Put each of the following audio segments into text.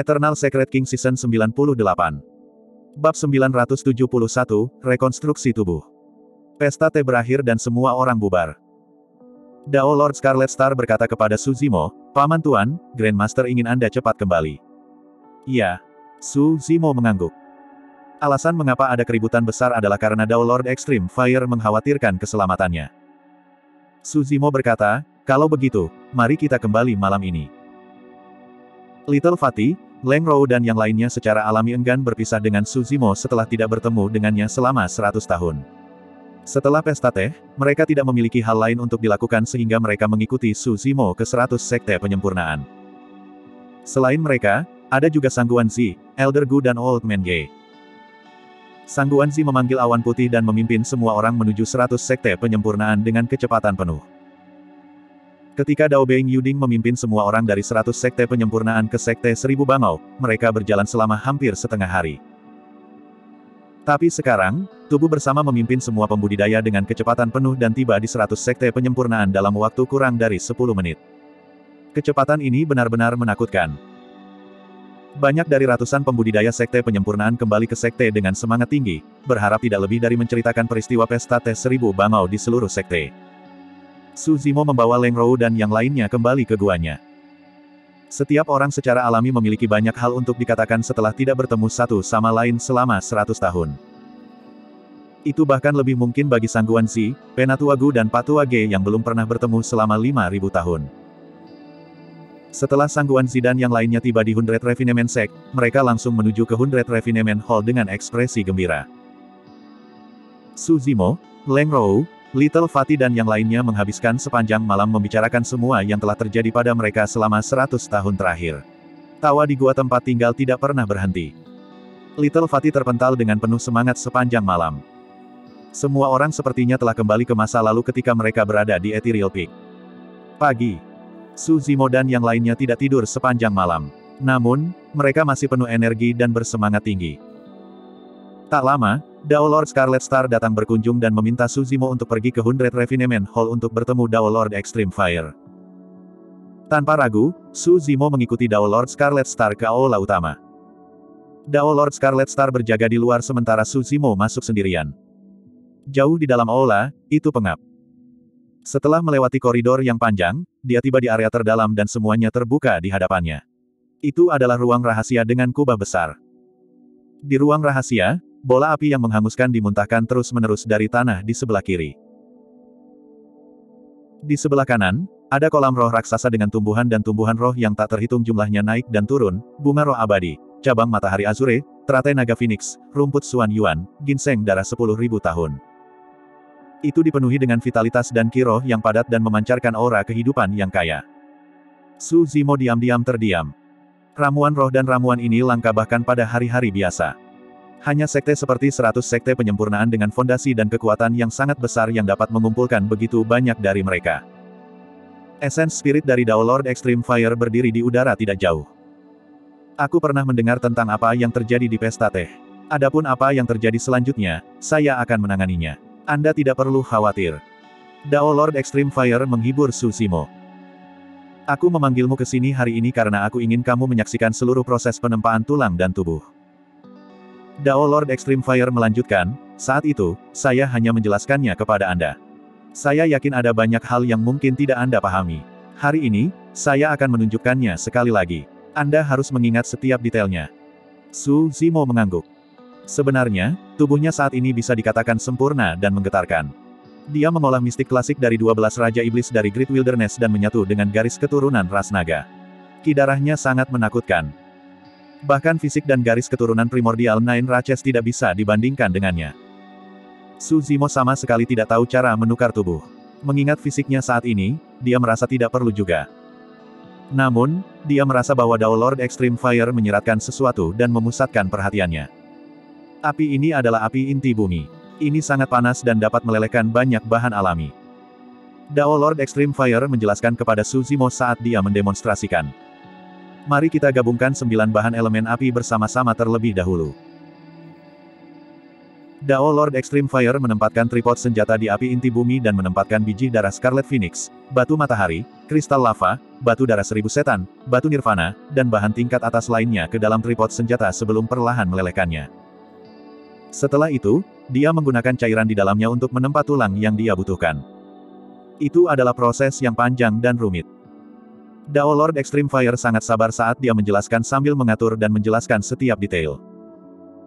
Eternal Secret King Season 98 Bab 971, Rekonstruksi Tubuh Pesta teh berakhir dan semua orang bubar. Dao Lord Scarlet Star berkata kepada Suzimo, Paman Tuan, Grandmaster ingin Anda cepat kembali. Iya. Suzimo mengangguk. Alasan mengapa ada keributan besar adalah karena Dao Lord Extreme Fire mengkhawatirkan keselamatannya. Suzimo berkata, kalau begitu, mari kita kembali malam ini. Little Fatih, Leng Rou dan yang lainnya secara alami enggan berpisah dengan Suzimo setelah tidak bertemu dengannya selama 100 tahun. Setelah pesta teh, mereka tidak memiliki hal lain untuk dilakukan sehingga mereka mengikuti Suzimo ke 100 sekte penyempurnaan. Selain mereka, ada juga Sangguan Zi, Elder Gu dan Old Man Ye. Sangguan Zi memanggil awan putih dan memimpin semua orang menuju 100 sekte penyempurnaan dengan kecepatan penuh. Ketika Dao Beng Yuding memimpin semua orang dari seratus sekte penyempurnaan ke sekte seribu bangau, mereka berjalan selama hampir setengah hari. Tapi sekarang, tubuh bersama memimpin semua pembudidaya dengan kecepatan penuh dan tiba di seratus sekte penyempurnaan dalam waktu kurang dari sepuluh menit. Kecepatan ini benar-benar menakutkan. Banyak dari ratusan pembudidaya sekte penyempurnaan kembali ke sekte dengan semangat tinggi, berharap tidak lebih dari menceritakan peristiwa pesta tes seribu bangau di seluruh sekte. Su Zimo membawa Leng Rou dan yang lainnya kembali ke guanya. Setiap orang secara alami memiliki banyak hal untuk dikatakan setelah tidak bertemu satu sama lain selama seratus tahun. Itu bahkan lebih mungkin bagi Sangguan Zi, Penatua Gu dan Patua Ge yang belum pernah bertemu selama lima ribu tahun. Setelah Sangguan Zi dan yang lainnya tiba di Hundred Refinement Sek, mereka langsung menuju ke Hundred Refinement Hall dengan ekspresi gembira. Su Zimo, Leng Rou, Little Fatih dan yang lainnya menghabiskan sepanjang malam membicarakan semua yang telah terjadi pada mereka selama 100 tahun terakhir. Tawa di gua tempat tinggal tidak pernah berhenti. Little Fatih terpental dengan penuh semangat sepanjang malam. Semua orang sepertinya telah kembali ke masa lalu ketika mereka berada di Ethereal Peak. Pagi. Su Zimo dan yang lainnya tidak tidur sepanjang malam. Namun, mereka masih penuh energi dan bersemangat tinggi. Tak lama, Dao Lord Scarlet Star datang berkunjung dan meminta Suzimo untuk pergi ke Hundred Refinement Hall untuk bertemu Dao Lord Extreme Fire. Tanpa ragu, Suzimo mengikuti Dao Lord Scarlet Star ke aula utama. Dao Lord Scarlet Star berjaga di luar sementara Suzimo masuk sendirian. Jauh di dalam aula, itu pengap. Setelah melewati koridor yang panjang, dia tiba di area terdalam dan semuanya terbuka di hadapannya. Itu adalah ruang rahasia dengan kubah besar. Di ruang rahasia, Bola api yang menghanguskan dimuntahkan terus-menerus dari tanah di sebelah kiri. Di sebelah kanan, ada kolam roh raksasa dengan tumbuhan dan tumbuhan roh yang tak terhitung jumlahnya naik dan turun, bunga roh abadi, cabang matahari azure, teratai naga phoenix, rumput suan yuan, ginseng darah sepuluh ribu tahun. Itu dipenuhi dengan vitalitas dan kiroh yang padat dan memancarkan aura kehidupan yang kaya. Su Zimo diam-diam terdiam. Ramuan roh dan ramuan ini langka bahkan pada hari-hari biasa. Hanya sekte seperti 100 sekte penyempurnaan dengan fondasi dan kekuatan yang sangat besar yang dapat mengumpulkan begitu banyak dari mereka. Essence spirit dari Dao Lord Extreme Fire berdiri di udara tidak jauh. Aku pernah mendengar tentang apa yang terjadi di pesta teh. Adapun apa yang terjadi selanjutnya, saya akan menanganinya. Anda tidak perlu khawatir. Dao Lord Extreme Fire menghibur Susimo. Aku memanggilmu ke sini hari ini karena aku ingin kamu menyaksikan seluruh proses penempaan tulang dan tubuh. Dao Lord Extreme Fire melanjutkan, saat itu, saya hanya menjelaskannya kepada Anda. Saya yakin ada banyak hal yang mungkin tidak Anda pahami. Hari ini, saya akan menunjukkannya sekali lagi. Anda harus mengingat setiap detailnya. Su Zimo mengangguk. Sebenarnya, tubuhnya saat ini bisa dikatakan sempurna dan menggetarkan. Dia mengolah mistik klasik dari 12 Raja Iblis dari Great Wilderness dan menyatu dengan garis keturunan ras naga. Kidarahnya sangat menakutkan. Bahkan fisik dan garis keturunan primordial Nine Raches tidak bisa dibandingkan dengannya. Suzimo sama sekali tidak tahu cara menukar tubuh. Mengingat fisiknya saat ini, dia merasa tidak perlu juga. Namun, dia merasa bahwa Dao Lord Extreme Fire menyeratkan sesuatu dan memusatkan perhatiannya. Api ini adalah api inti bumi. Ini sangat panas dan dapat melelehkan banyak bahan alami. Dao Lord Extreme Fire menjelaskan kepada Suzimo saat dia mendemonstrasikan. Mari kita gabungkan sembilan bahan elemen api bersama-sama terlebih dahulu. Dao Lord Extreme Fire menempatkan tripod senjata di api inti bumi dan menempatkan biji darah Scarlet Phoenix, batu matahari, kristal lava, batu darah seribu setan, batu nirvana, dan bahan tingkat atas lainnya ke dalam tripod senjata sebelum perlahan melelehkannya. Setelah itu, dia menggunakan cairan di dalamnya untuk menempa tulang yang dia butuhkan. Itu adalah proses yang panjang dan rumit. Dao Lord Extreme Fire sangat sabar saat dia menjelaskan sambil mengatur dan menjelaskan setiap detail.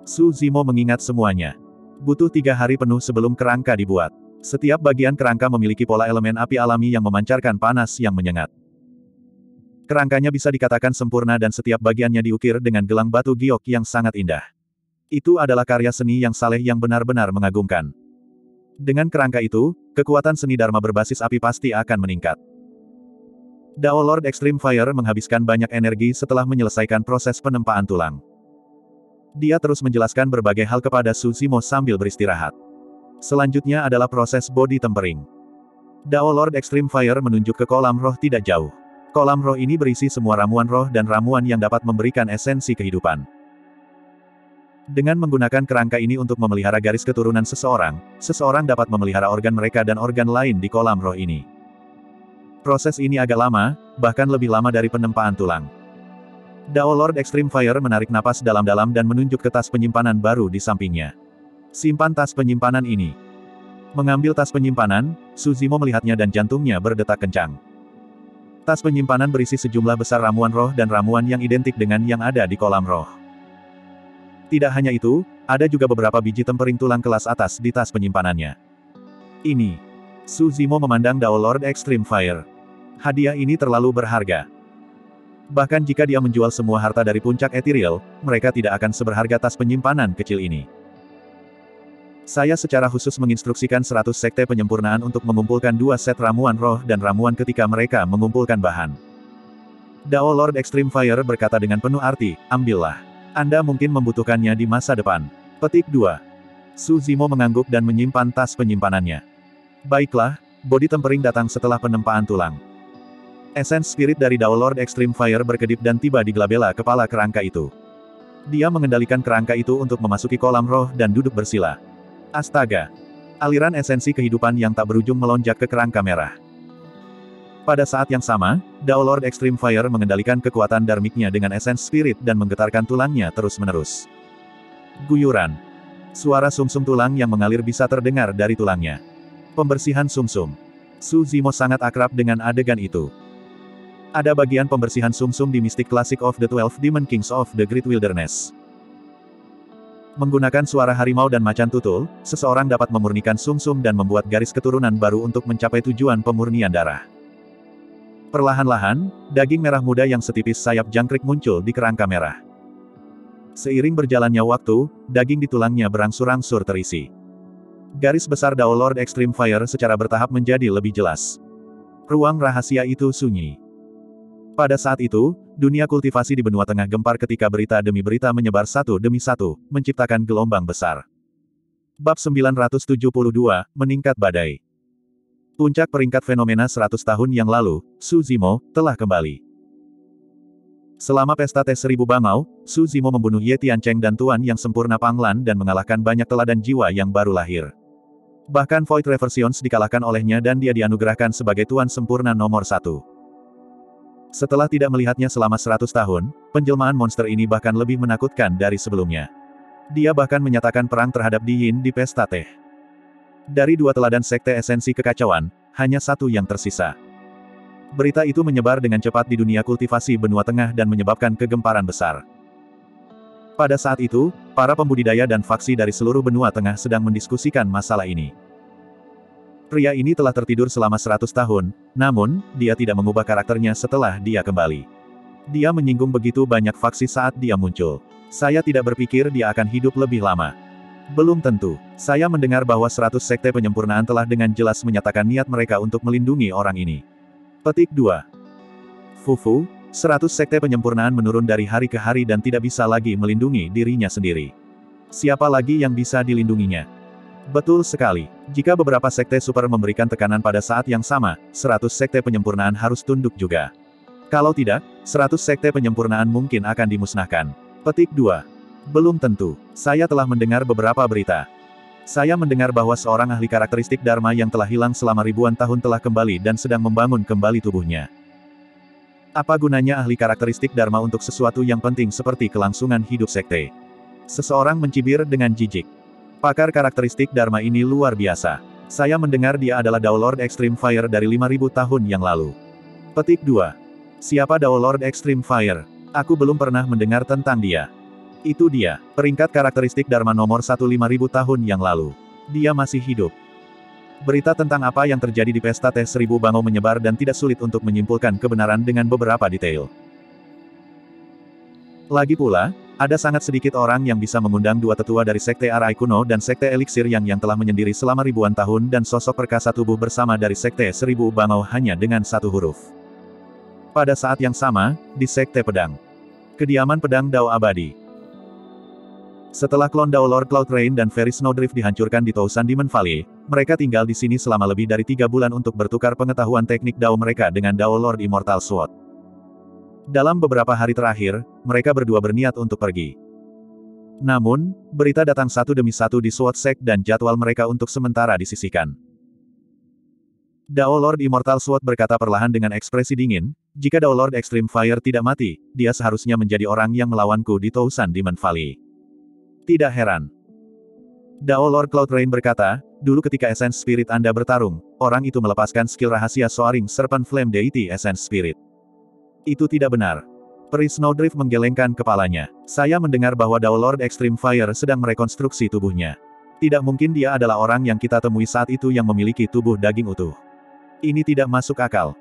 Su Zimo mengingat semuanya. Butuh tiga hari penuh sebelum kerangka dibuat. Setiap bagian kerangka memiliki pola elemen api alami yang memancarkan panas yang menyengat. Kerangkanya bisa dikatakan sempurna dan setiap bagiannya diukir dengan gelang batu giok yang sangat indah. Itu adalah karya seni yang saleh yang benar-benar mengagumkan. Dengan kerangka itu, kekuatan seni Dharma berbasis api pasti akan meningkat. Dao Lord Extreme Fire menghabiskan banyak energi setelah menyelesaikan proses penempaan tulang. Dia terus menjelaskan berbagai hal kepada Su Zimo sambil beristirahat. Selanjutnya adalah proses body tempering. Dao Lord Extreme Fire menunjuk ke kolam roh tidak jauh. Kolam roh ini berisi semua ramuan roh dan ramuan yang dapat memberikan esensi kehidupan. Dengan menggunakan kerangka ini untuk memelihara garis keturunan seseorang, seseorang dapat memelihara organ mereka dan organ lain di kolam roh ini. Proses ini agak lama, bahkan lebih lama dari penempaan tulang. Dao Lord Extreme Fire menarik napas dalam-dalam dan menunjuk ke tas penyimpanan baru di sampingnya. Simpan tas penyimpanan ini. Mengambil tas penyimpanan, Suzimo melihatnya dan jantungnya berdetak kencang. Tas penyimpanan berisi sejumlah besar ramuan roh dan ramuan yang identik dengan yang ada di kolam roh. Tidak hanya itu, ada juga beberapa biji tempering tulang kelas atas di tas penyimpanannya. Ini. Suzimo memandang Dao Lord Extreme Fire. Hadiah ini terlalu berharga. Bahkan jika dia menjual semua harta dari puncak ethereal, mereka tidak akan seberharga tas penyimpanan kecil ini. Saya secara khusus menginstruksikan 100 sekte penyempurnaan untuk mengumpulkan dua set ramuan roh dan ramuan ketika mereka mengumpulkan bahan. Dao Lord Extreme Fire berkata dengan penuh arti, ambillah. Anda mungkin membutuhkannya di masa depan. Petik 2. Su Zimo mengangguk dan menyimpan tas penyimpanannya. Baiklah, body tempering datang setelah penempaan tulang. Essence spirit dari Dao Lord Extreme Fire berkedip dan tiba di glabela kepala kerangka itu. Dia mengendalikan kerangka itu untuk memasuki kolam roh dan duduk bersila. Astaga! Aliran esensi kehidupan yang tak berujung melonjak ke kerangka merah. Pada saat yang sama, Dao Lord Extreme Fire mengendalikan kekuatan darmiknya dengan essence spirit dan menggetarkan tulangnya terus-menerus. Guyuran. Suara sumsum -sum tulang yang mengalir bisa terdengar dari tulangnya. Pembersihan sumsum. -sum. Su Zimo sangat akrab dengan adegan itu. Ada bagian pembersihan sumsum -sum di Mystic Classic of the Twelve Demon Kings of the Great Wilderness. Menggunakan suara harimau dan macan tutul, seseorang dapat memurnikan sumsum -sum dan membuat garis keturunan baru untuk mencapai tujuan pemurnian darah. Perlahan-lahan, daging merah muda yang setipis sayap jangkrik muncul di kerangka merah. Seiring berjalannya waktu, daging di tulangnya berangsur-angsur terisi. Garis besar Dao Lord Extreme Fire secara bertahap menjadi lebih jelas. Ruang rahasia itu sunyi. Pada saat itu, dunia kultivasi di benua tengah gempar ketika berita demi berita menyebar satu demi satu, menciptakan gelombang besar. Bab 972, Meningkat Badai Puncak peringkat fenomena 100 tahun yang lalu, Su Zimo, telah kembali. Selama pesta tes seribu bangau, Su Zimo membunuh Ye Tiancheng dan Tuan yang sempurna Panglan dan mengalahkan banyak teladan jiwa yang baru lahir. Bahkan Void Reversions dikalahkan olehnya dan dia dianugerahkan sebagai Tuan sempurna nomor satu. Setelah tidak melihatnya selama 100 tahun, penjelmaan monster ini bahkan lebih menakutkan dari sebelumnya. Dia bahkan menyatakan perang terhadap Di Yin di pesta teh. Dari dua teladan sekte esensi kekacauan, hanya satu yang tersisa. Berita itu menyebar dengan cepat di dunia kultivasi benua tengah dan menyebabkan kegemparan besar. Pada saat itu, para pembudidaya dan faksi dari seluruh benua tengah sedang mendiskusikan masalah ini. Pria ini telah tertidur selama 100 tahun, namun, dia tidak mengubah karakternya setelah dia kembali. Dia menyinggung begitu banyak faksi saat dia muncul. Saya tidak berpikir dia akan hidup lebih lama. Belum tentu. Saya mendengar bahwa 100 sekte penyempurnaan telah dengan jelas menyatakan niat mereka untuk melindungi orang ini. Petik 2. Fufu, 100 sekte penyempurnaan menurun dari hari ke hari dan tidak bisa lagi melindungi dirinya sendiri. Siapa lagi yang bisa dilindunginya? Betul sekali. Jika beberapa sekte super memberikan tekanan pada saat yang sama, 100 sekte penyempurnaan harus tunduk juga. Kalau tidak, 100 sekte penyempurnaan mungkin akan dimusnahkan. Petik 2. Belum tentu. Saya telah mendengar beberapa berita. Saya mendengar bahwa seorang ahli karakteristik Dharma yang telah hilang selama ribuan tahun telah kembali dan sedang membangun kembali tubuhnya. Apa gunanya ahli karakteristik Dharma untuk sesuatu yang penting seperti kelangsungan hidup sekte? Seseorang mencibir dengan jijik. Pakar karakteristik Dharma ini luar biasa. Saya mendengar dia adalah Dao Lord Extreme Fire dari 5000 tahun yang lalu. Petik 2. Siapa Dao Lord Extreme Fire? Aku belum pernah mendengar tentang dia. Itu dia, peringkat karakteristik Dharma nomor 1 5000 tahun yang lalu. Dia masih hidup. Berita tentang apa yang terjadi di pesta teh seribu bangau menyebar dan tidak sulit untuk menyimpulkan kebenaran dengan beberapa detail. Lagi pula, ada sangat sedikit orang yang bisa mengundang dua tetua dari Sekte Arai Kuno dan Sekte Elixir yang yang telah menyendiri selama ribuan tahun dan sosok perkasa tubuh bersama dari Sekte Seribu Bangau hanya dengan satu huruf. Pada saat yang sama, di Sekte Pedang. Kediaman Pedang Dao Abadi. Setelah klon Dao Lord Cloud Rain dan Fairy Snowdrift dihancurkan di Tousan Demon Valley, mereka tinggal di sini selama lebih dari tiga bulan untuk bertukar pengetahuan teknik Dao mereka dengan Dao Lord Immortal Sword. Dalam beberapa hari terakhir, mereka berdua berniat untuk pergi. Namun, berita datang satu demi satu di Sect dan jadwal mereka untuk sementara disisihkan. Dao Lord Immortal Sword berkata perlahan dengan ekspresi dingin, jika Dao Lord Extreme Fire tidak mati, dia seharusnya menjadi orang yang melawanku di Tousan Demon Valley. Tidak heran. Dao Lord Cloud Rain berkata, dulu ketika Essence Spirit Anda bertarung, orang itu melepaskan skill rahasia Soaring Serpent Flame Deity Essence Spirit. Itu tidak benar. Peri Snowdrift menggelengkan kepalanya. Saya mendengar bahwa Dao Lord Extreme Fire sedang merekonstruksi tubuhnya. Tidak mungkin dia adalah orang yang kita temui saat itu yang memiliki tubuh daging utuh. Ini tidak masuk akal.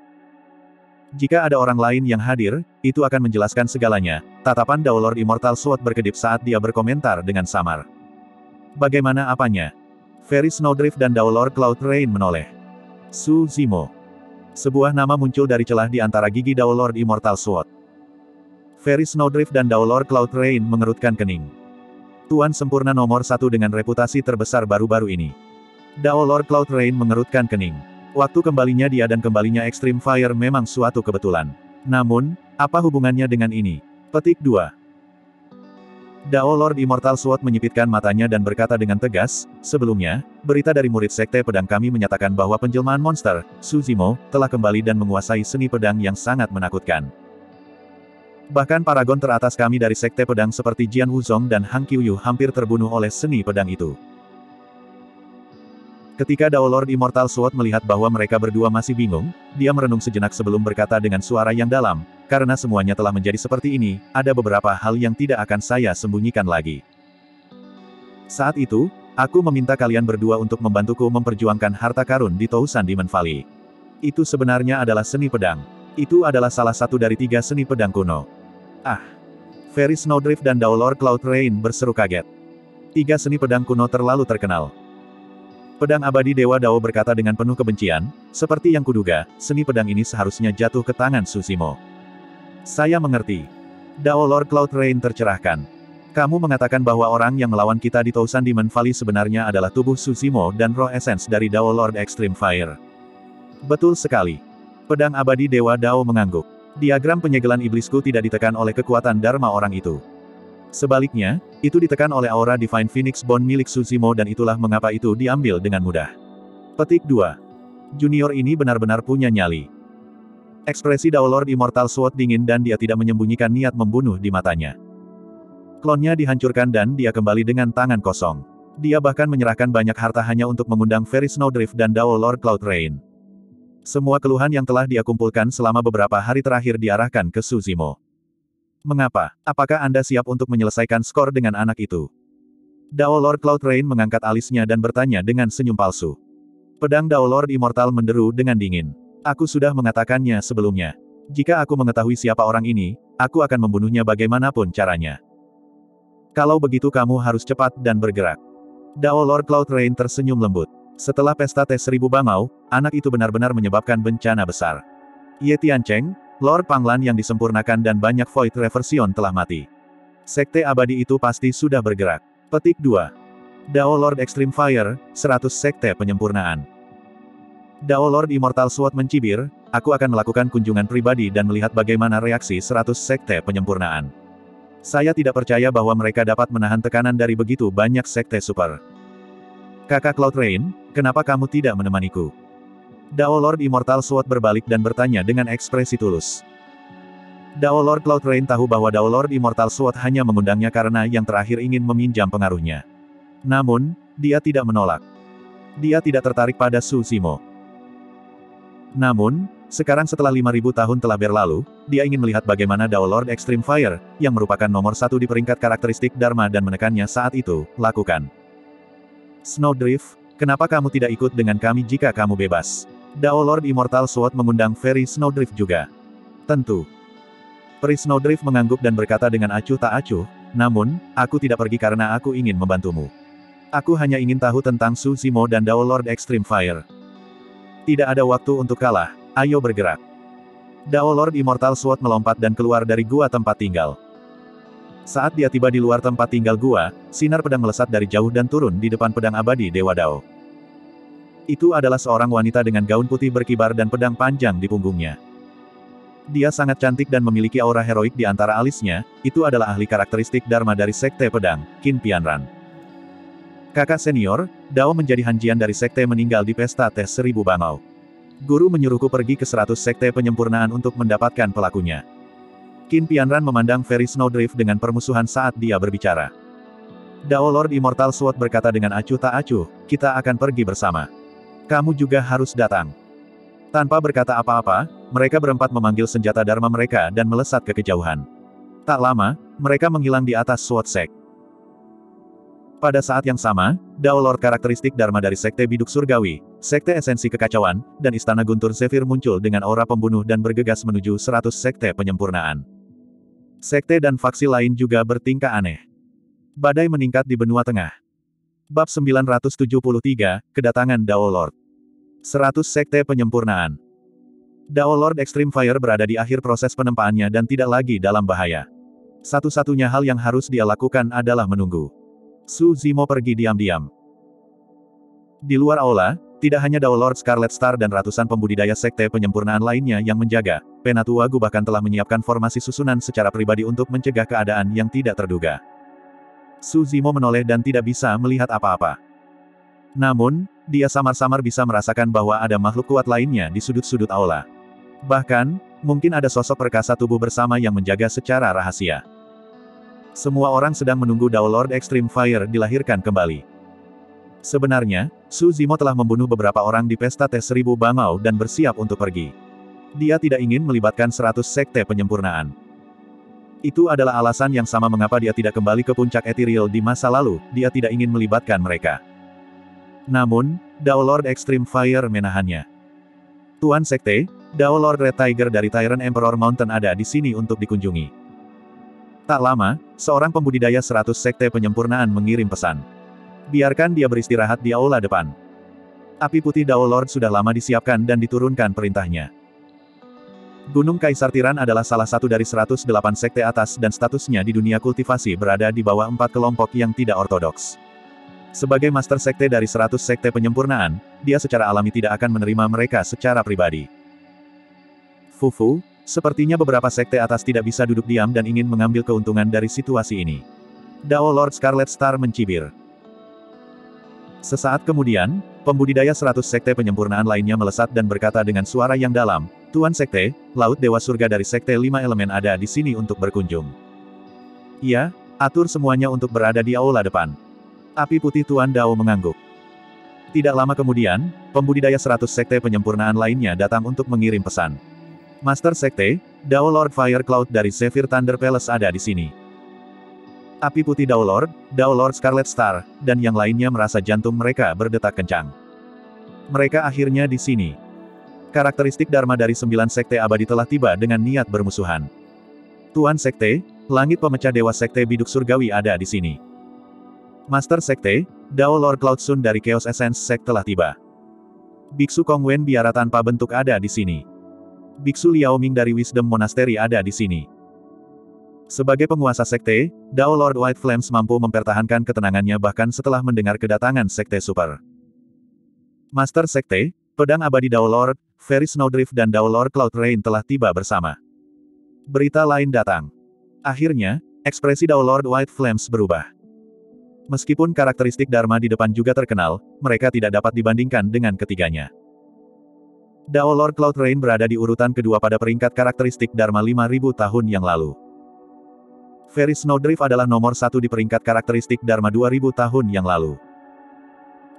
Jika ada orang lain yang hadir, itu akan menjelaskan segalanya. Tatapan Dao Lord Immortal Sword berkedip saat dia berkomentar dengan samar. Bagaimana apanya? Fairy Snowdrift dan Dao Lord Cloud Rain menoleh. Su Zimo. Sebuah nama muncul dari celah di antara gigi Dao Lord Immortal Sword. Fairy Snowdrift dan Dao Lord Cloud Rain mengerutkan kening. Tuan sempurna nomor satu dengan reputasi terbesar baru-baru ini. Dao Lord Cloud Rain mengerutkan kening. Waktu kembalinya dia dan kembalinya Extreme Fire memang suatu kebetulan. Namun, apa hubungannya dengan ini? Petik 2. Dao Lord Immortal Sword menyipitkan matanya dan berkata dengan tegas, sebelumnya, berita dari murid sekte pedang kami menyatakan bahwa penjelmaan monster, Suzimo, telah kembali dan menguasai seni pedang yang sangat menakutkan. Bahkan paragon teratas kami dari sekte pedang seperti Jian Wuzong dan Hang Qiuyu hampir terbunuh oleh seni pedang itu. Ketika Dao Lord Immortal Sword melihat bahwa mereka berdua masih bingung, dia merenung sejenak sebelum berkata dengan suara yang dalam, karena semuanya telah menjadi seperti ini, ada beberapa hal yang tidak akan saya sembunyikan lagi. Saat itu, aku meminta kalian berdua untuk membantuku memperjuangkan harta karun di Tousan Demon Valley. Itu sebenarnya adalah seni pedang. Itu adalah salah satu dari tiga seni pedang kuno. Ah! Fairy Snowdrift dan Dao Lord Cloud Rain berseru kaget. Tiga seni pedang kuno terlalu terkenal. Pedang abadi Dewa Dao berkata dengan penuh kebencian, seperti yang kuduga, seni pedang ini seharusnya jatuh ke tangan Susimo. Saya mengerti. Dao Lord Cloud Rain tercerahkan. Kamu mengatakan bahwa orang yang melawan kita di Tousan Demon Valley sebenarnya adalah tubuh Susimo dan roh essence dari Dao Lord Extreme Fire. Betul sekali. Pedang abadi Dewa Dao mengangguk. Diagram penyegelan iblisku tidak ditekan oleh kekuatan Dharma orang itu. Sebaliknya, itu ditekan oleh aura Divine Phoenix Bond milik Suzimo dan itulah mengapa itu diambil dengan mudah. Petik 2. Junior ini benar-benar punya nyali. Ekspresi Dao Lord Immortal Sword dingin dan dia tidak menyembunyikan niat membunuh di matanya. Klonnya dihancurkan dan dia kembali dengan tangan kosong. Dia bahkan menyerahkan banyak harta hanya untuk mengundang Fairy Snowdrift dan Dao Lord Cloud Rain. Semua keluhan yang telah dia kumpulkan selama beberapa hari terakhir diarahkan ke Suzimo. Mengapa? Apakah Anda siap untuk menyelesaikan skor dengan anak itu? Dao Lord Cloud Rain mengangkat alisnya dan bertanya dengan senyum palsu. Pedang Dao Lord Immortal menderu dengan dingin. Aku sudah mengatakannya sebelumnya. Jika aku mengetahui siapa orang ini, aku akan membunuhnya bagaimanapun caranya. Kalau begitu kamu harus cepat dan bergerak. Dao Lord Cloud Rain tersenyum lembut. Setelah pesta tes seribu bangau, anak itu benar-benar menyebabkan bencana besar. Ye Tiancheng, Lord Panglan yang disempurnakan dan banyak Void Reversion telah mati. Sekte abadi itu pasti sudah bergerak. Petik 2. Dao Lord Extreme Fire, 100 Sekte Penyempurnaan. Dao Lord Immortal Sword mencibir, aku akan melakukan kunjungan pribadi dan melihat bagaimana reaksi 100 Sekte Penyempurnaan. Saya tidak percaya bahwa mereka dapat menahan tekanan dari begitu banyak Sekte Super. Kakak Cloud Rain, kenapa kamu tidak menemaniku? Dao Lord Immortal Sword berbalik dan bertanya dengan ekspresi tulus. Dao Lord Cloud Rain tahu bahwa Dao Lord Immortal Sword hanya mengundangnya karena yang terakhir ingin meminjam pengaruhnya. Namun, dia tidak menolak. Dia tidak tertarik pada Su Zimo. Namun, sekarang setelah 5000 tahun telah berlalu, dia ingin melihat bagaimana Dao Lord Extreme Fire, yang merupakan nomor satu di peringkat karakteristik Dharma dan menekannya saat itu, lakukan. Snowdrift, kenapa kamu tidak ikut dengan kami jika kamu bebas? Dao Lord Immortal Sword mengundang Fairy Snowdrift juga. Tentu. Peri Snowdrift mengangguk dan berkata dengan acuh tak acuh, namun, aku tidak pergi karena aku ingin membantumu. Aku hanya ingin tahu tentang Su Zimo dan Dao Lord Extreme Fire. Tidak ada waktu untuk kalah, ayo bergerak. Dao Lord Immortal Sword melompat dan keluar dari gua tempat tinggal. Saat dia tiba di luar tempat tinggal gua, sinar pedang melesat dari jauh dan turun di depan pedang abadi Dewa Dao. Itu adalah seorang wanita dengan gaun putih berkibar dan pedang panjang di punggungnya. Dia sangat cantik dan memiliki aura heroik di antara alisnya, itu adalah ahli karakteristik Dharma dari Sekte Pedang, Qin Pianran. Kakak senior, Dao menjadi hanjian dari Sekte meninggal di pesta tes seribu bangau. Guru menyuruhku pergi ke seratus Sekte penyempurnaan untuk mendapatkan pelakunya. Qin Pianran memandang Ferry Snowdrift dengan permusuhan saat dia berbicara. Dao Lord Immortal Sword berkata dengan acuh tak acuh, kita akan pergi bersama. Kamu juga harus datang. Tanpa berkata apa-apa, mereka berempat memanggil senjata Dharma mereka dan melesat ke kejauhan. Tak lama, mereka menghilang di atas Sword Sek. Pada saat yang sama, Dao Lord karakteristik Dharma dari Sekte Biduk Surgawi, Sekte Esensi Kekacauan, dan Istana Guntur Zephyr muncul dengan aura pembunuh dan bergegas menuju 100 Sekte Penyempurnaan. Sekte dan faksi lain juga bertingkah aneh. Badai meningkat di benua tengah. Bab 973, Kedatangan Dao Lord. 100 Sekte Penyempurnaan. Dao Lord Extreme Fire berada di akhir proses penempaannya dan tidak lagi dalam bahaya. Satu-satunya hal yang harus dia lakukan adalah menunggu. Su Zimo pergi diam-diam. Di luar aula, tidak hanya Dao Lord Scarlet Star dan ratusan pembudidaya sekte penyempurnaan lainnya yang menjaga, Penatua Gu bahkan telah menyiapkan formasi susunan secara pribadi untuk mencegah keadaan yang tidak terduga. Su Zimo menoleh dan tidak bisa melihat apa-apa. Namun, dia samar-samar bisa merasakan bahwa ada makhluk kuat lainnya di sudut-sudut aula. Bahkan, mungkin ada sosok perkasa tubuh bersama yang menjaga secara rahasia. Semua orang sedang menunggu Dao Lord Extreme Fire dilahirkan kembali. Sebenarnya, Su Zimo telah membunuh beberapa orang di pesta tes seribu bangau dan bersiap untuk pergi. Dia tidak ingin melibatkan seratus sekte penyempurnaan. Itu adalah alasan yang sama mengapa dia tidak kembali ke puncak ethereal di masa lalu, dia tidak ingin melibatkan mereka. Namun, Dao Lord Extreme Fire menahannya. Tuan Sekte, Dao Lord Red Tiger dari Tyrant Emperor Mountain ada di sini untuk dikunjungi. Tak lama, seorang pembudidaya seratus sekte penyempurnaan mengirim pesan. Biarkan dia beristirahat di aula depan. Api putih Dao Lord sudah lama disiapkan dan diturunkan perintahnya. Gunung Kaisar Tiran adalah salah satu dari 108 sekte atas dan statusnya di dunia kultivasi berada di bawah empat kelompok yang tidak ortodoks. Sebagai master sekte dari 100 sekte penyempurnaan, dia secara alami tidak akan menerima mereka secara pribadi. Fufu, sepertinya beberapa sekte atas tidak bisa duduk diam dan ingin mengambil keuntungan dari situasi ini. Dao Lord Scarlet Star mencibir. Sesaat kemudian, pembudidaya 100 sekte penyempurnaan lainnya melesat dan berkata dengan suara yang dalam, Tuan Sekte, Laut Dewa Surga dari Sekte Lima Elemen ada di sini untuk berkunjung. Iya, atur semuanya untuk berada di aula depan. Api putih Tuan Dao mengangguk. Tidak lama kemudian, pembudidaya seratus sekte penyempurnaan lainnya datang untuk mengirim pesan. Master Sekte, Dao Lord Fire Cloud dari Zephyr Thunder Palace ada di sini. Api putih Dao Lord, Dao Lord Scarlet Star, dan yang lainnya merasa jantung mereka berdetak kencang. Mereka akhirnya di sini. Karakteristik Dharma dari sembilan sekte abadi telah tiba dengan niat bermusuhan. Tuan Sekte, langit pemecah Dewa Sekte Biduk Surgawi ada di sini. Master Sekte, Dao Lord Cloud Sun dari Chaos Essence Sek telah tiba. Biksu Kong Wen biara tanpa bentuk ada di sini. Biksu Liao Ming dari Wisdom Monastery ada di sini. Sebagai penguasa sekte, Dao Lord White Flames mampu mempertahankan ketenangannya bahkan setelah mendengar kedatangan sekte super. Master Sekte, Pedang Abadi Dao Lord, Fairy Snowdrift dan Dao Lord Cloud Rain telah tiba bersama. Berita lain datang. Akhirnya, ekspresi Dao Lord White Flames berubah. Meskipun karakteristik Dharma di depan juga terkenal, mereka tidak dapat dibandingkan dengan ketiganya. Dao Lord Cloud Rain berada di urutan kedua pada peringkat karakteristik Dharma 5000 tahun yang lalu. Fairy Snowdrift adalah nomor satu di peringkat karakteristik Dharma 2000 tahun yang lalu.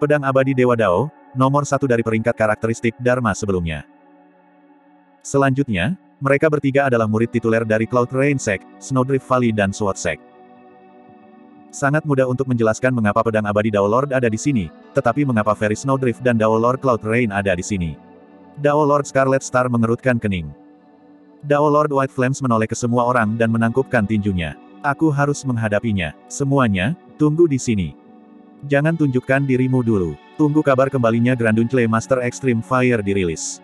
Pedang Abadi Dewa Dao, nomor satu dari peringkat karakteristik Dharma sebelumnya. Selanjutnya, mereka bertiga adalah murid tituler dari Cloud Rain Sect, Snowdrift Valley dan Sword Sect. Sangat mudah untuk menjelaskan mengapa pedang abadi Dao Lord ada di sini, tetapi mengapa Fairy Snowdrift dan Dao Lord Cloud Rain ada di sini. Dao Lord Scarlet Star mengerutkan kening. Dao Lord White Flames menoleh ke semua orang dan menangkupkan tinjunya. Aku harus menghadapinya. Semuanya, tunggu di sini. Jangan tunjukkan dirimu dulu. Tunggu kabar kembalinya Granduncle Master Extreme Fire dirilis.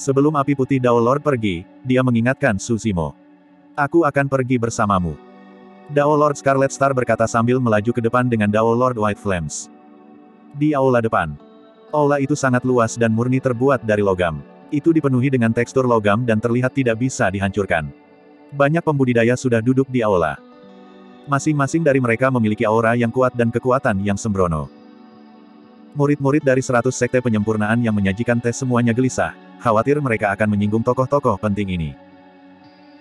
Sebelum api putih Dao Lord pergi, dia mengingatkan Suzimo. Aku akan pergi bersamamu. Dao Lord Scarlet Star berkata sambil melaju ke depan dengan Dao Lord White Flames. Di aula depan. Aula itu sangat luas dan murni terbuat dari logam. Itu dipenuhi dengan tekstur logam dan terlihat tidak bisa dihancurkan. Banyak pembudidaya sudah duduk di aula. Masing-masing dari mereka memiliki aura yang kuat dan kekuatan yang sembrono. Murid-murid dari seratus sekte penyempurnaan yang menyajikan tes semuanya gelisah, khawatir mereka akan menyinggung tokoh-tokoh penting ini.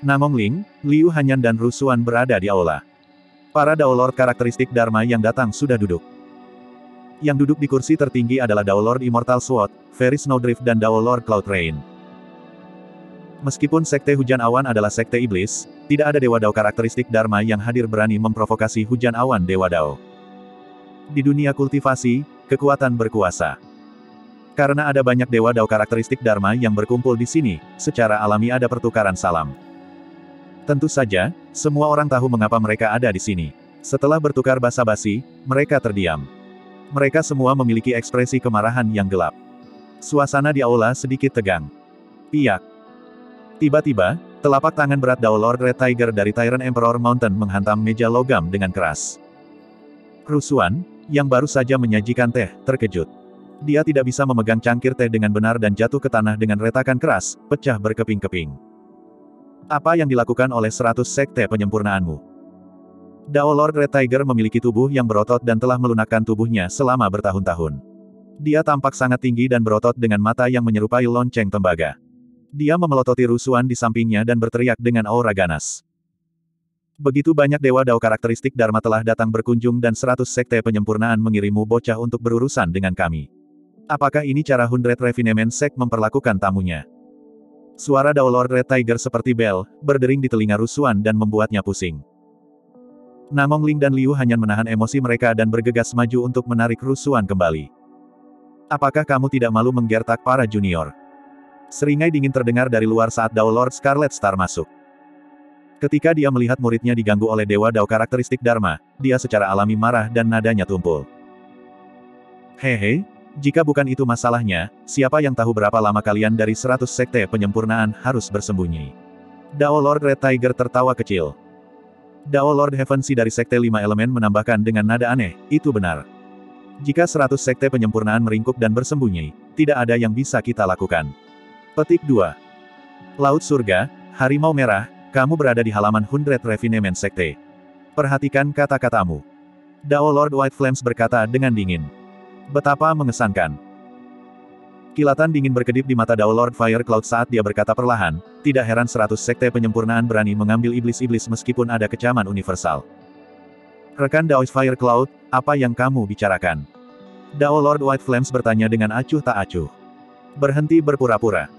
Namong Ling, Liu Hanyan dan Ru Xuan berada di aula. Para Daolord karakteristik Dharma yang datang sudah duduk. Yang duduk di kursi tertinggi adalah Daolord Immortal Sword, Fairy Snowdrift dan Daolord Cloud Rain. Meskipun Sekte Hujan Awan adalah Sekte Iblis, tidak ada Dewa Dao karakteristik Dharma yang hadir berani memprovokasi Hujan Awan Dewa Dao. Di dunia kultivasi, kekuatan berkuasa. Karena ada banyak Dewa Dao karakteristik Dharma yang berkumpul di sini, secara alami ada pertukaran salam. Tentu saja, semua orang tahu mengapa mereka ada di sini. Setelah bertukar basa-basi, mereka terdiam. Mereka semua memiliki ekspresi kemarahan yang gelap. Suasana di aula sedikit tegang. Piak. Tiba-tiba, telapak tangan berat Dao Lord Red Tiger dari Tyrant Emperor Mountain menghantam meja logam dengan keras. Rusuan, yang baru saja menyajikan teh, terkejut. Dia tidak bisa memegang cangkir teh dengan benar dan jatuh ke tanah dengan retakan keras, pecah berkeping-keping. Apa yang dilakukan oleh seratus sekte penyempurnaanmu? Dao Lord Red Tiger memiliki tubuh yang berotot dan telah melunakkan tubuhnya selama bertahun-tahun. Dia tampak sangat tinggi dan berotot dengan mata yang menyerupai lonceng tembaga. Dia memelototi rusuhan di sampingnya dan berteriak dengan aura ganas. Begitu banyak dewa dao karakteristik Dharma telah datang berkunjung dan seratus sekte penyempurnaan mengirimu bocah untuk berurusan dengan kami. Apakah ini cara Hundred Refinement Sect memperlakukan tamunya? Suara Dao Lord Red Tiger seperti bel, berdering di telinga Rusuan dan membuatnya pusing. Namong Ling dan Liu hanya menahan emosi mereka dan bergegas maju untuk menarik Rusuan kembali. Apakah kamu tidak malu menggertak para junior? Seringai dingin terdengar dari luar saat Dao Lord Scarlet Star masuk. Ketika dia melihat muridnya diganggu oleh Dewa Dao karakteristik Dharma, dia secara alami marah dan nadanya tumpul. Hehe, jika bukan itu masalahnya, siapa yang tahu berapa lama kalian dari seratus sekte penyempurnaan harus bersembunyi? Dao Lord Red Tiger tertawa kecil. Dao Lord Heaven Sea dari Sekte Lima Elemen menambahkan dengan nada aneh, itu benar. Jika seratus sekte penyempurnaan meringkuk dan bersembunyi, tidak ada yang bisa kita lakukan. Petik 2. Laut Surga, Harimau Merah, kamu berada di halaman Hundred Refinement Sekte. Perhatikan kata-katamu. Dao Lord White Flames berkata dengan dingin. Betapa mengesankan. Kilatan dingin berkedip di mata Dao Lord Fire Cloud saat dia berkata perlahan, tidak heran seratus sekte penyempurnaan berani mengambil iblis-iblis meskipun ada kecaman universal. Rekan Dao Fire Cloud, apa yang kamu bicarakan? Dao Lord White Flames bertanya dengan acuh tak acuh. Berhenti berpura-pura.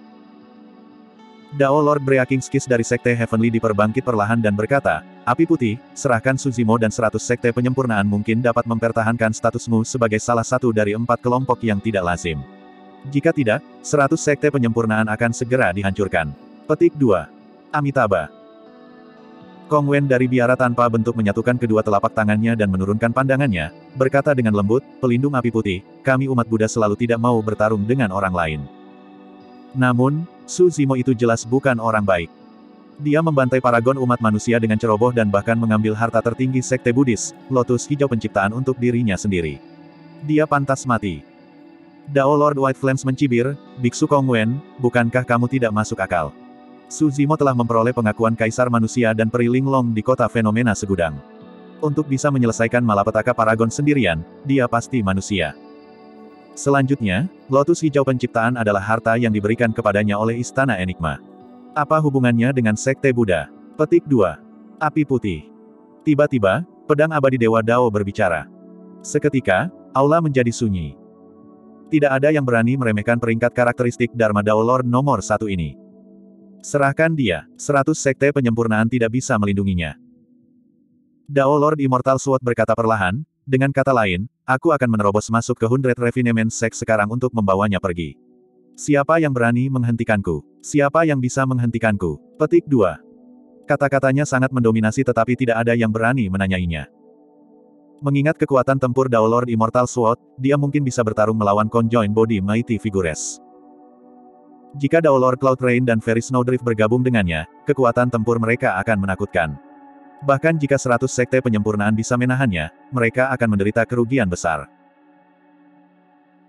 Dao Lord Breakingskis dari Sekte Heavenly diperbangkit perlahan dan berkata, Api Putih, serahkan Suzimo dan seratus Sekte penyempurnaan mungkin dapat mempertahankan statusmu sebagai salah satu dari empat kelompok yang tidak lazim. Jika tidak, seratus Sekte penyempurnaan akan segera dihancurkan. Petik 2. Amitabha. Kong Wen dari biara tanpa bentuk menyatukan kedua telapak tangannya dan menurunkan pandangannya, berkata dengan lembut, pelindung api putih, kami umat Buddha selalu tidak mau bertarung dengan orang lain. Namun, Su Zimo itu jelas bukan orang baik. Dia membantai paragon umat manusia dengan ceroboh dan bahkan mengambil harta tertinggi Sekte Buddhis, lotus hijau penciptaan untuk dirinya sendiri. Dia pantas mati. Dao Lord White Flames mencibir, Biksu Kong Wen, bukankah kamu tidak masuk akal? Su Zimo telah memperoleh pengakuan Kaisar Manusia dan Peri Linglong di kota fenomena segudang. Untuk bisa menyelesaikan malapetaka Paragon sendirian, dia pasti manusia. Selanjutnya, lotus hijau penciptaan adalah harta yang diberikan kepadanya oleh Istana Enigma. Apa hubungannya dengan Sekte Buddha? Petik 2. Api Putih. Tiba-tiba, pedang abadi Dewa Dao berbicara. Seketika, aula menjadi sunyi. Tidak ada yang berani meremehkan peringkat karakteristik Dharma Dao Lord nomor satu ini. Serahkan dia, seratus sekte penyempurnaan tidak bisa melindunginya. Dao Lord Immortal Sword berkata perlahan, dengan kata lain, aku akan menerobos masuk ke Hundred Refinement Sect sekarang untuk membawanya pergi. Siapa yang berani menghentikanku? Siapa yang bisa menghentikanku? Petik 2. Kata-katanya sangat mendominasi tetapi tidak ada yang berani menanyainya. Mengingat kekuatan tempur Dao Lord Immortal Sword, dia mungkin bisa bertarung melawan Conjoined Body Mighty Figures. Jika Dao Lord Cloud Rain dan Fairy Snowdrift bergabung dengannya, kekuatan tempur mereka akan menakutkan. Bahkan jika seratus sekte penyempurnaan bisa menahannya, mereka akan menderita kerugian besar.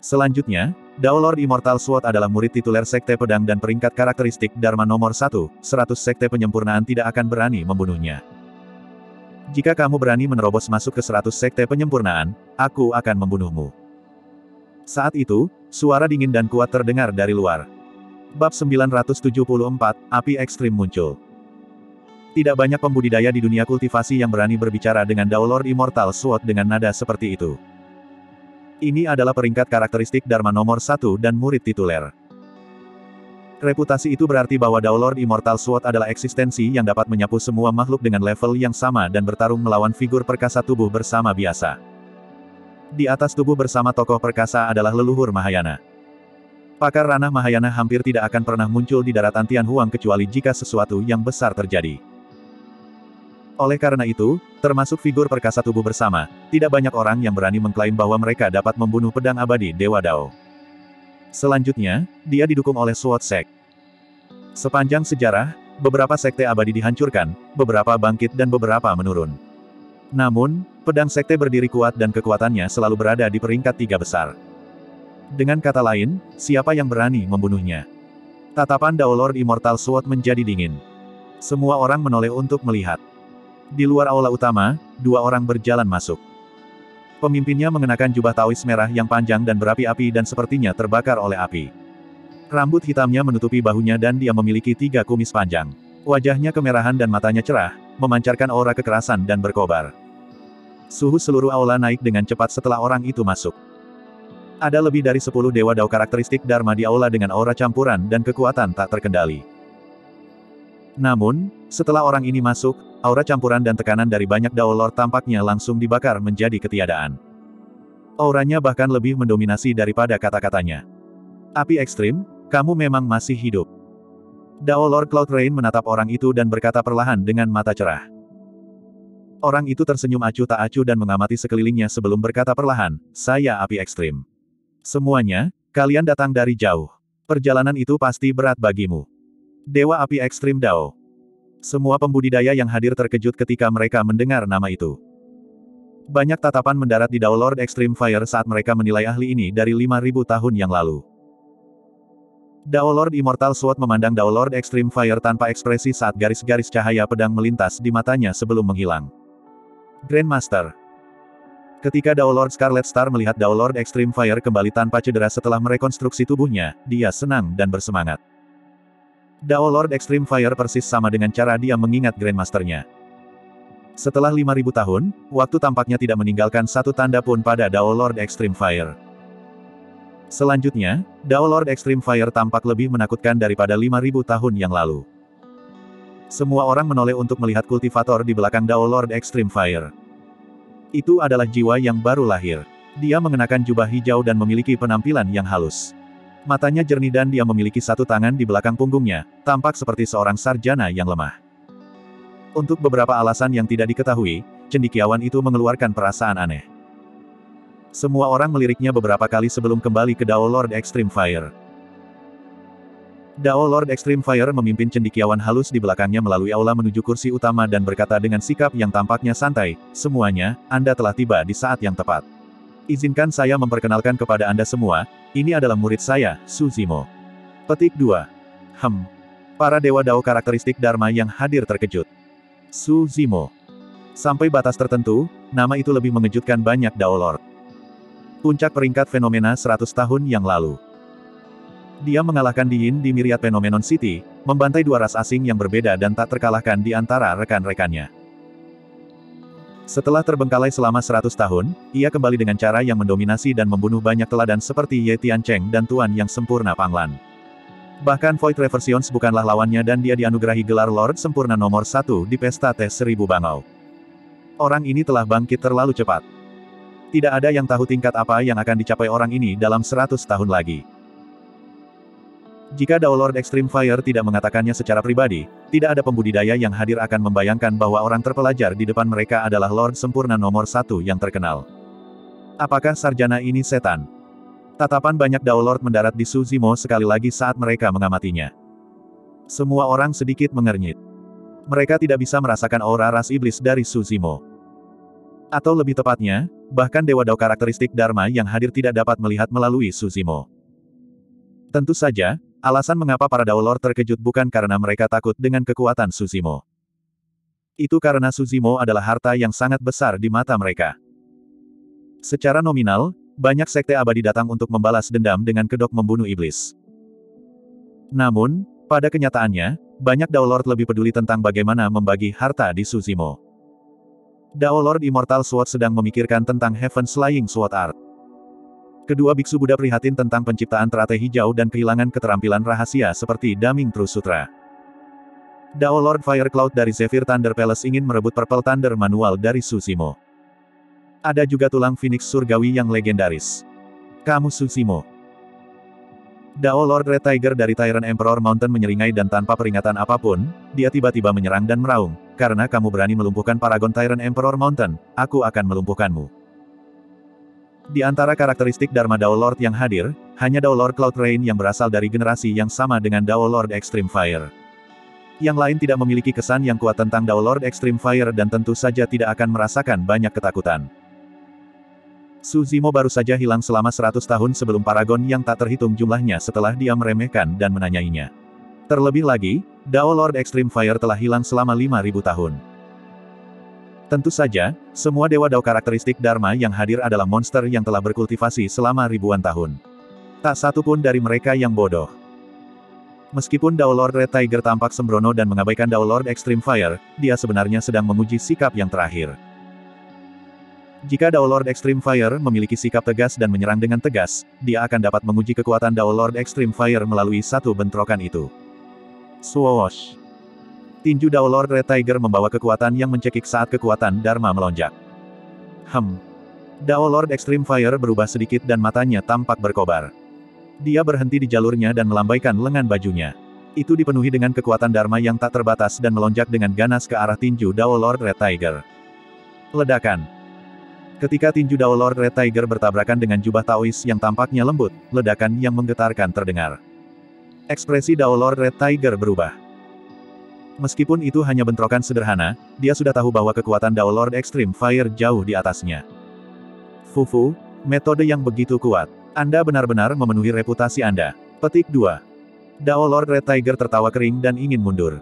Selanjutnya, Dao Lord Immortal Sword adalah murid tituler Sekte Pedang dan peringkat karakteristik Dharma nomor 1, 100 Sekte Penyempurnaan tidak akan berani membunuhnya. Jika kamu berani menerobos masuk ke 100 Sekte Penyempurnaan, aku akan membunuhmu. Saat itu, suara dingin dan kuat terdengar dari luar. Bab 974, Api Ekstrim muncul. Tidak banyak pembudidaya di dunia kultivasi yang berani berbicara dengan Dao Lord Immortal Sword dengan nada seperti itu. Ini adalah peringkat karakteristik Dharma nomor satu dan murid tituler. Reputasi itu berarti bahwa Dao Lord Immortal Sword adalah eksistensi yang dapat menyapu semua makhluk dengan level yang sama dan bertarung melawan figur perkasa tubuh bersama biasa. Di atas tubuh bersama tokoh perkasa adalah leluhur Mahayana. Pakar ranah Mahayana hampir tidak akan pernah muncul di daratan Tianhuang kecuali jika sesuatu yang besar terjadi. Oleh karena itu, termasuk figur perkasa tubuh bersama, tidak banyak orang yang berani mengklaim bahwa mereka dapat membunuh pedang abadi Dewa Dao. Selanjutnya, dia didukung oleh Sword Sect. Sepanjang sejarah, beberapa sekte abadi dihancurkan, beberapa bangkit dan beberapa menurun. Namun, pedang sekte berdiri kuat dan kekuatannya selalu berada di peringkat tiga besar. Dengan kata lain, siapa yang berani membunuhnya? Tatapan Dao Lord Immortal Sword menjadi dingin. Semua orang menoleh untuk melihat. Di luar aula utama, dua orang berjalan masuk. Pemimpinnya mengenakan jubah tawis merah yang panjang dan berapi-api dan sepertinya terbakar oleh api. Rambut hitamnya menutupi bahunya dan dia memiliki tiga kumis panjang. Wajahnya kemerahan dan matanya cerah, memancarkan aura kekerasan dan berkobar. Suhu seluruh aula naik dengan cepat setelah orang itu masuk. Ada lebih dari sepuluh dewa dao karakteristik Dharma di aula dengan aura campuran dan kekuatan tak terkendali. Namun, setelah orang ini masuk, aura campuran dan tekanan dari banyak Dao Lord tampaknya langsung dibakar menjadi ketiadaan. Auranya bahkan lebih mendominasi daripada kata-katanya. Api ekstrim, kamu memang masih hidup. Dao Lord Cloud Rain menatap orang itu dan berkata perlahan dengan mata cerah. Orang itu tersenyum acuh tak acuh dan mengamati sekelilingnya sebelum berkata perlahan, saya api ekstrim. Semuanya, kalian datang dari jauh. Perjalanan itu pasti berat bagimu. Dewa Api Ekstrim Dao. Semua pembudidaya yang hadir terkejut ketika mereka mendengar nama itu. Banyak tatapan mendarat di Dao Lord Extreme Fire saat mereka menilai ahli ini dari 5000 tahun yang lalu. Dao Lord Immortal Sword memandang Dao Lord Extreme Fire tanpa ekspresi saat garis-garis cahaya pedang melintas di matanya sebelum menghilang. Grandmaster. Ketika Dao Lord Scarlet Star melihat Dao Lord Extreme Fire kembali tanpa cedera setelah merekonstruksi tubuhnya, dia senang dan bersemangat. Dao Lord Extreme Fire persis sama dengan cara dia mengingat Grandmasternya. Setelah 5000 tahun, waktu tampaknya tidak meninggalkan satu tanda pun pada Dao Lord Extreme Fire. Selanjutnya, Dao Lord Extreme Fire tampak lebih menakutkan daripada 5000 tahun yang lalu. Semua orang menoleh untuk melihat kultivator di belakang Dao Lord Extreme Fire. Itu adalah jiwa yang baru lahir. Dia mengenakan jubah hijau dan memiliki penampilan yang halus. Matanya jernih dan dia memiliki satu tangan di belakang punggungnya, tampak seperti seorang sarjana yang lemah. Untuk beberapa alasan yang tidak diketahui, cendikiawan itu mengeluarkan perasaan aneh. Semua orang meliriknya beberapa kali sebelum kembali ke Dao Lord Extreme Fire. Dao Lord Extreme Fire memimpin cendikiawan halus di belakangnya melalui aula menuju kursi utama dan berkata dengan sikap yang tampaknya santai, semuanya, Anda telah tiba di saat yang tepat. Izinkan saya memperkenalkan kepada Anda semua, ini adalah murid saya, Suzimo. Petik 2. Hem. Para dewa dao karakteristik Dharma yang hadir terkejut. Suzimo. Sampai batas tertentu, nama itu lebih mengejutkan banyak Dao Lord. Puncak peringkat fenomena 100 tahun yang lalu. Dia mengalahkan Diin di Myriad Phenomenon City, membantai dua ras asing yang berbeda dan tak terkalahkan di antara rekan-rekannya. Setelah terbengkalai selama 100 tahun, ia kembali dengan cara yang mendominasi dan membunuh banyak teladan seperti Ye Tiancheng dan Tuan yang sempurna Panglan. Bahkan Void Reversions bukanlah lawannya dan dia dianugerahi gelar Lord Sempurna nomor satu di Pesta Tes Seribu Bangau. Orang ini telah bangkit terlalu cepat. Tidak ada yang tahu tingkat apa yang akan dicapai orang ini dalam 100 tahun lagi. Jika Dao Lord Extreme Fire tidak mengatakannya secara pribadi, tidak ada pembudidaya yang hadir akan membayangkan bahwa orang terpelajar di depan mereka adalah Lord Sempurna nomor satu yang terkenal. Apakah sarjana ini setan? Tatapan banyak Dao Lord mendarat di Suzimo sekali lagi saat mereka mengamatinya. Semua orang sedikit mengernyit. Mereka tidak bisa merasakan aura ras iblis dari Suzimo. Atau lebih tepatnya, bahkan Dewa Dao karakteristik Dharma yang hadir tidak dapat melihat melalui Suzimo. Tentu saja, Alasan mengapa para Daolor terkejut bukan karena mereka takut dengan kekuatan Suzimo. Itu karena Suzimo adalah harta yang sangat besar di mata mereka. Secara nominal, banyak sekte abadi datang untuk membalas dendam dengan kedok membunuh iblis. Namun, pada kenyataannya, banyak Daolord lebih peduli tentang bagaimana membagi harta di Suzimo. Daolord Immortal Sword sedang memikirkan tentang Heaven Slaying Sword Art. Kedua biksu Buddha prihatin tentang penciptaan teratai hijau dan kehilangan keterampilan rahasia seperti Daming True Sutra. Dao Lord Fire Cloud dari Zephyr Thunder Palace ingin merebut Purple Thunder manual dari Susimo. Ada juga tulang Phoenix Surgawi yang legendaris. Kamu Susimo. Dao Lord Red Tiger dari Tyrant Emperor Mountain menyeringai dan tanpa peringatan apa pun, dia tiba-tiba menyerang dan meraung, karena kamu berani melumpuhkan Paragon Tyrant Emperor Mountain, aku akan melumpuhkanmu. Di antara karakteristik Dharma Dao Lord yang hadir, hanya Dao Lord Cloud Rain yang berasal dari generasi yang sama dengan Dao Lord Extreme Fire. Yang lain tidak memiliki kesan yang kuat tentang Dao Lord Extreme Fire dan tentu saja tidak akan merasakan banyak ketakutan. Suzimo baru saja hilang selama 100 tahun sebelum Paragon yang tak terhitung jumlahnya setelah dia meremehkan dan menanyainya. Terlebih lagi, Dao Lord Extreme Fire telah hilang selama 5000 tahun. Tentu saja, semua dewa dao karakteristik Dharma yang hadir adalah monster yang telah berkultivasi selama ribuan tahun. Tak satu pun dari mereka yang bodoh. Meskipun Dao Lord Red Tiger tampak sembrono dan mengabaikan Dao Lord Extreme Fire, dia sebenarnya sedang menguji sikap yang terakhir. Jika Dao Lord Extreme Fire memiliki sikap tegas dan menyerang dengan tegas, dia akan dapat menguji kekuatan Dao Lord Extreme Fire melalui satu bentrokan itu. Swoosh! Tinju Dao Red Tiger membawa kekuatan yang mencekik saat kekuatan Dharma melonjak. Hem. Dao Extreme Fire berubah sedikit dan matanya tampak berkobar. Dia berhenti di jalurnya dan melambaikan lengan bajunya. Itu dipenuhi dengan kekuatan Dharma yang tak terbatas dan melonjak dengan ganas ke arah tinju Dao Red Tiger. Ledakan. Ketika tinju Dao Lord Red Tiger bertabrakan dengan jubah Taois yang tampaknya lembut, ledakan yang menggetarkan terdengar. Ekspresi Dao Lord Red Tiger berubah. Meskipun itu hanya bentrokan sederhana, dia sudah tahu bahwa kekuatan Dao Lord Extreme Fire jauh di atasnya. Fufu, metode yang begitu kuat. Anda benar-benar memenuhi reputasi Anda. Petik 2. Dao Lord Red Tiger tertawa kering dan ingin mundur.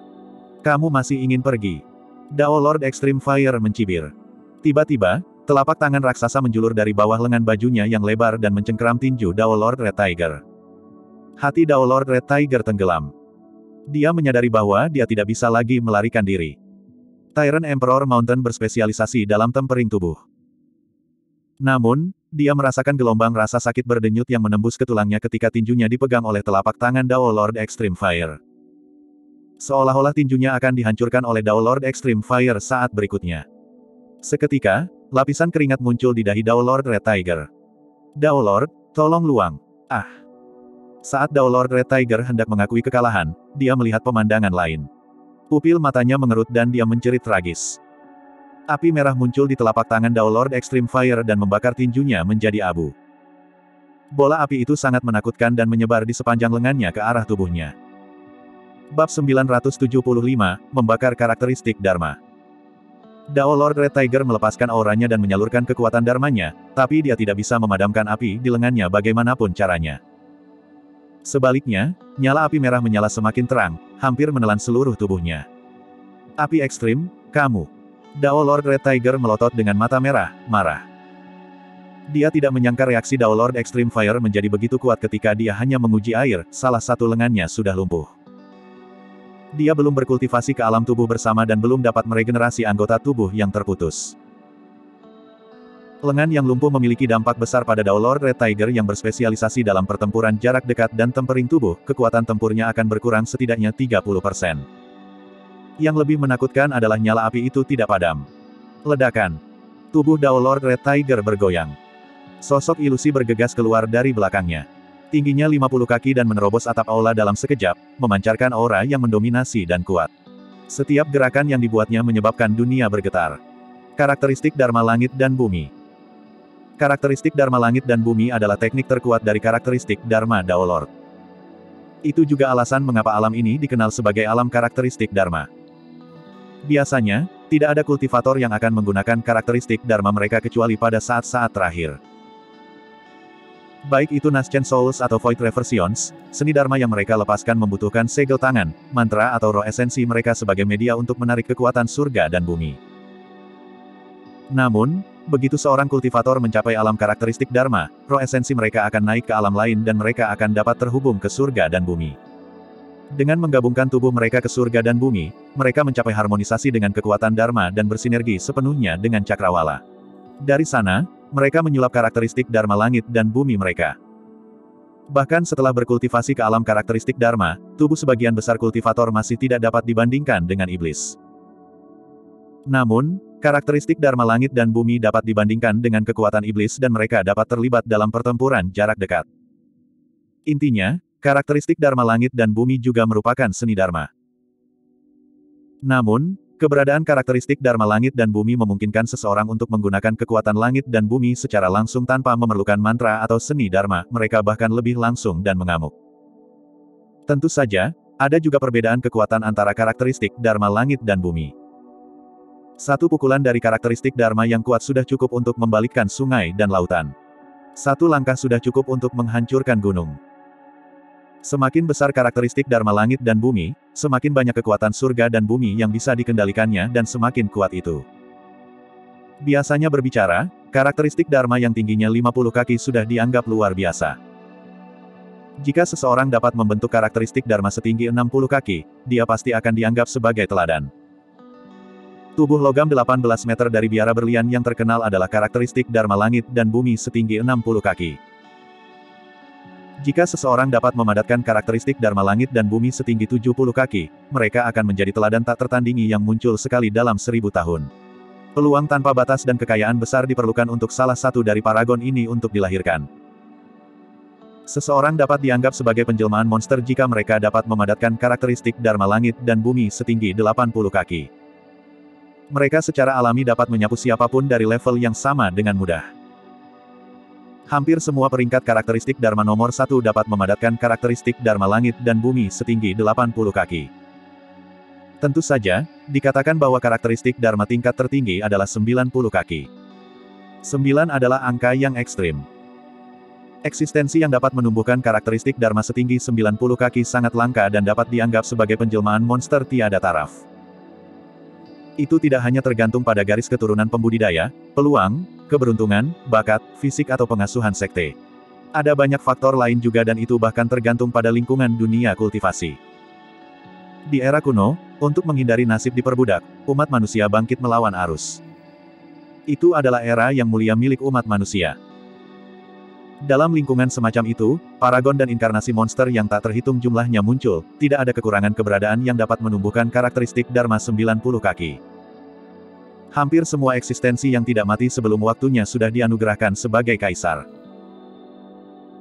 Kamu masih ingin pergi. Dao Lord Extreme Fire mencibir. Tiba-tiba, telapak tangan raksasa menjulur dari bawah lengan bajunya yang lebar dan mencengkeram tinju Dao Lord Red Tiger. Hati Dao Lord Red Tiger tenggelam. Dia menyadari bahwa dia tidak bisa lagi melarikan diri. Tyrant Emperor Mountain berspesialisasi dalam tempering tubuh. Namun, dia merasakan gelombang rasa sakit berdenyut yang menembus ke tulangnya ketika tinjunya dipegang oleh telapak tangan Dao Lord Extreme Fire. Seolah-olah tinjunya akan dihancurkan oleh Dao Lord Extreme Fire saat berikutnya. Seketika, lapisan keringat muncul di dahi Dao Lord Red Tiger. Dao Lord, tolong luang. Ah! Saat Dao Lord Red Tiger hendak mengakui kekalahan, dia melihat pemandangan lain. Pupil matanya mengerut dan dia mencerit tragis. Api merah muncul di telapak tangan Dao Lord Extreme Fire dan membakar tinjunya menjadi abu. Bola api itu sangat menakutkan dan menyebar di sepanjang lengannya ke arah tubuhnya. Bab 975, Membakar Karakteristik Dharma. Dao Lord Red Tiger melepaskan auranya dan menyalurkan kekuatan dharmanya, tapi dia tidak bisa memadamkan api di lengannya bagaimanapun caranya. Sebaliknya, nyala api merah menyala semakin terang, hampir menelan seluruh tubuhnya. Api ekstrim, kamu. Dao Lord Red Tiger melotot dengan mata merah, marah. Dia tidak menyangka reaksi Dao Lord Extreme Fire menjadi begitu kuat ketika dia hanya menguji air, salah satu lengannya sudah lumpuh. Dia belum berkultivasi ke alam tubuh bersama dan belum dapat meregenerasi anggota tubuh yang terputus. Lengan yang lumpuh memiliki dampak besar pada Dao Red Tiger yang berspesialisasi dalam pertempuran jarak dekat dan tempering tubuh, kekuatan tempurnya akan berkurang setidaknya 30%. Yang lebih menakutkan adalah nyala api itu tidak padam. Ledakan. Tubuh Dao Red Tiger bergoyang. Sosok ilusi bergegas keluar dari belakangnya. Tingginya 50 kaki dan menerobos atap aula dalam sekejap, memancarkan aura yang mendominasi dan kuat. Setiap gerakan yang dibuatnya menyebabkan dunia bergetar. Karakteristik Dharma Langit dan Bumi Karakteristik Dharma Langit dan Bumi adalah teknik terkuat dari karakteristik Dharma Dao Lord. Itu juga alasan mengapa alam ini dikenal sebagai alam karakteristik Dharma. Biasanya, tidak ada kultivator yang akan menggunakan karakteristik Dharma mereka kecuali pada saat-saat terakhir. Baik itu Nascent Souls atau Void Reversions, seni Dharma yang mereka lepaskan membutuhkan segel tangan, mantra atau roh esensi mereka sebagai media untuk menarik kekuatan surga dan bumi. Namun, begitu seorang kultivator mencapai alam karakteristik Dharma, roh esensi mereka akan naik ke alam lain dan mereka akan dapat terhubung ke surga dan bumi. Dengan menggabungkan tubuh mereka ke surga dan bumi, mereka mencapai harmonisasi dengan kekuatan Dharma dan bersinergi sepenuhnya dengan cakrawala. Dari sana, mereka menyulap karakteristik Dharma langit dan bumi mereka. Bahkan setelah berkultivasi ke alam karakteristik Dharma, tubuh sebagian besar kultivator masih tidak dapat dibandingkan dengan iblis. Namun, Karakteristik Dharma Langit dan Bumi dapat dibandingkan dengan kekuatan iblis dan mereka dapat terlibat dalam pertempuran jarak dekat. Intinya, karakteristik Dharma Langit dan Bumi juga merupakan seni Dharma. Namun, keberadaan karakteristik Dharma Langit dan Bumi memungkinkan seseorang untuk menggunakan kekuatan langit dan bumi secara langsung tanpa memerlukan mantra atau seni Dharma, mereka bahkan lebih langsung dan mengamuk. Tentu saja, ada juga perbedaan kekuatan antara karakteristik Dharma Langit dan Bumi. Satu pukulan dari karakteristik Dharma yang kuat sudah cukup untuk membalikkan sungai dan lautan. Satu langkah sudah cukup untuk menghancurkan gunung. Semakin besar karakteristik Dharma langit dan bumi, semakin banyak kekuatan surga dan bumi yang bisa dikendalikannya dan semakin kuat itu. Biasanya berbicara, karakteristik Dharma yang tingginya 50 kaki sudah dianggap luar biasa. Jika seseorang dapat membentuk karakteristik Dharma setinggi 60 kaki, dia pasti akan dianggap sebagai teladan. Tubuh logam 18 meter dari biara berlian yang terkenal adalah karakteristik Dharma langit dan bumi setinggi 60 kaki. Jika seseorang dapat memadatkan karakteristik Dharma langit dan bumi setinggi 70 kaki, mereka akan menjadi teladan tak tertandingi yang muncul sekali dalam seribu tahun. Peluang tanpa batas dan kekayaan besar diperlukan untuk salah satu dari paragon ini untuk dilahirkan. Seseorang dapat dianggap sebagai penjelmaan monster jika mereka dapat memadatkan karakteristik Dharma langit dan bumi setinggi 80 kaki. Mereka secara alami dapat menyapu siapa pun dari level yang sama dengan mudah. Hampir semua peringkat karakteristik Dharma nomor satu dapat memadatkan karakteristik Dharma langit dan bumi setinggi 80 kaki. Tentu saja, dikatakan bahwa karakteristik Dharma tingkat tertinggi adalah 90 kaki. 9 adalah angka yang ekstrim. Eksistensi yang dapat menumbuhkan karakteristik Dharma setinggi 90 kaki sangat langka dan dapat dianggap sebagai penjelmaan monster tiada taraf. Itu tidak hanya tergantung pada garis keturunan pembudidaya, peluang, keberuntungan, bakat, fisik atau pengasuhan sekte. Ada banyak faktor lain juga dan itu bahkan tergantung pada lingkungan dunia kultivasi. Di era kuno, untuk menghindari nasib diperbudak, umat manusia bangkit melawan arus. Itu adalah era yang mulia milik umat manusia. Dalam lingkungan semacam itu, paragon dan inkarnasi monster yang tak terhitung jumlahnya muncul, tidak ada kekurangan keberadaan yang dapat menumbuhkan karakteristik Dharma 90 kaki. Hampir semua eksistensi yang tidak mati sebelum waktunya sudah dianugerahkan sebagai kaisar.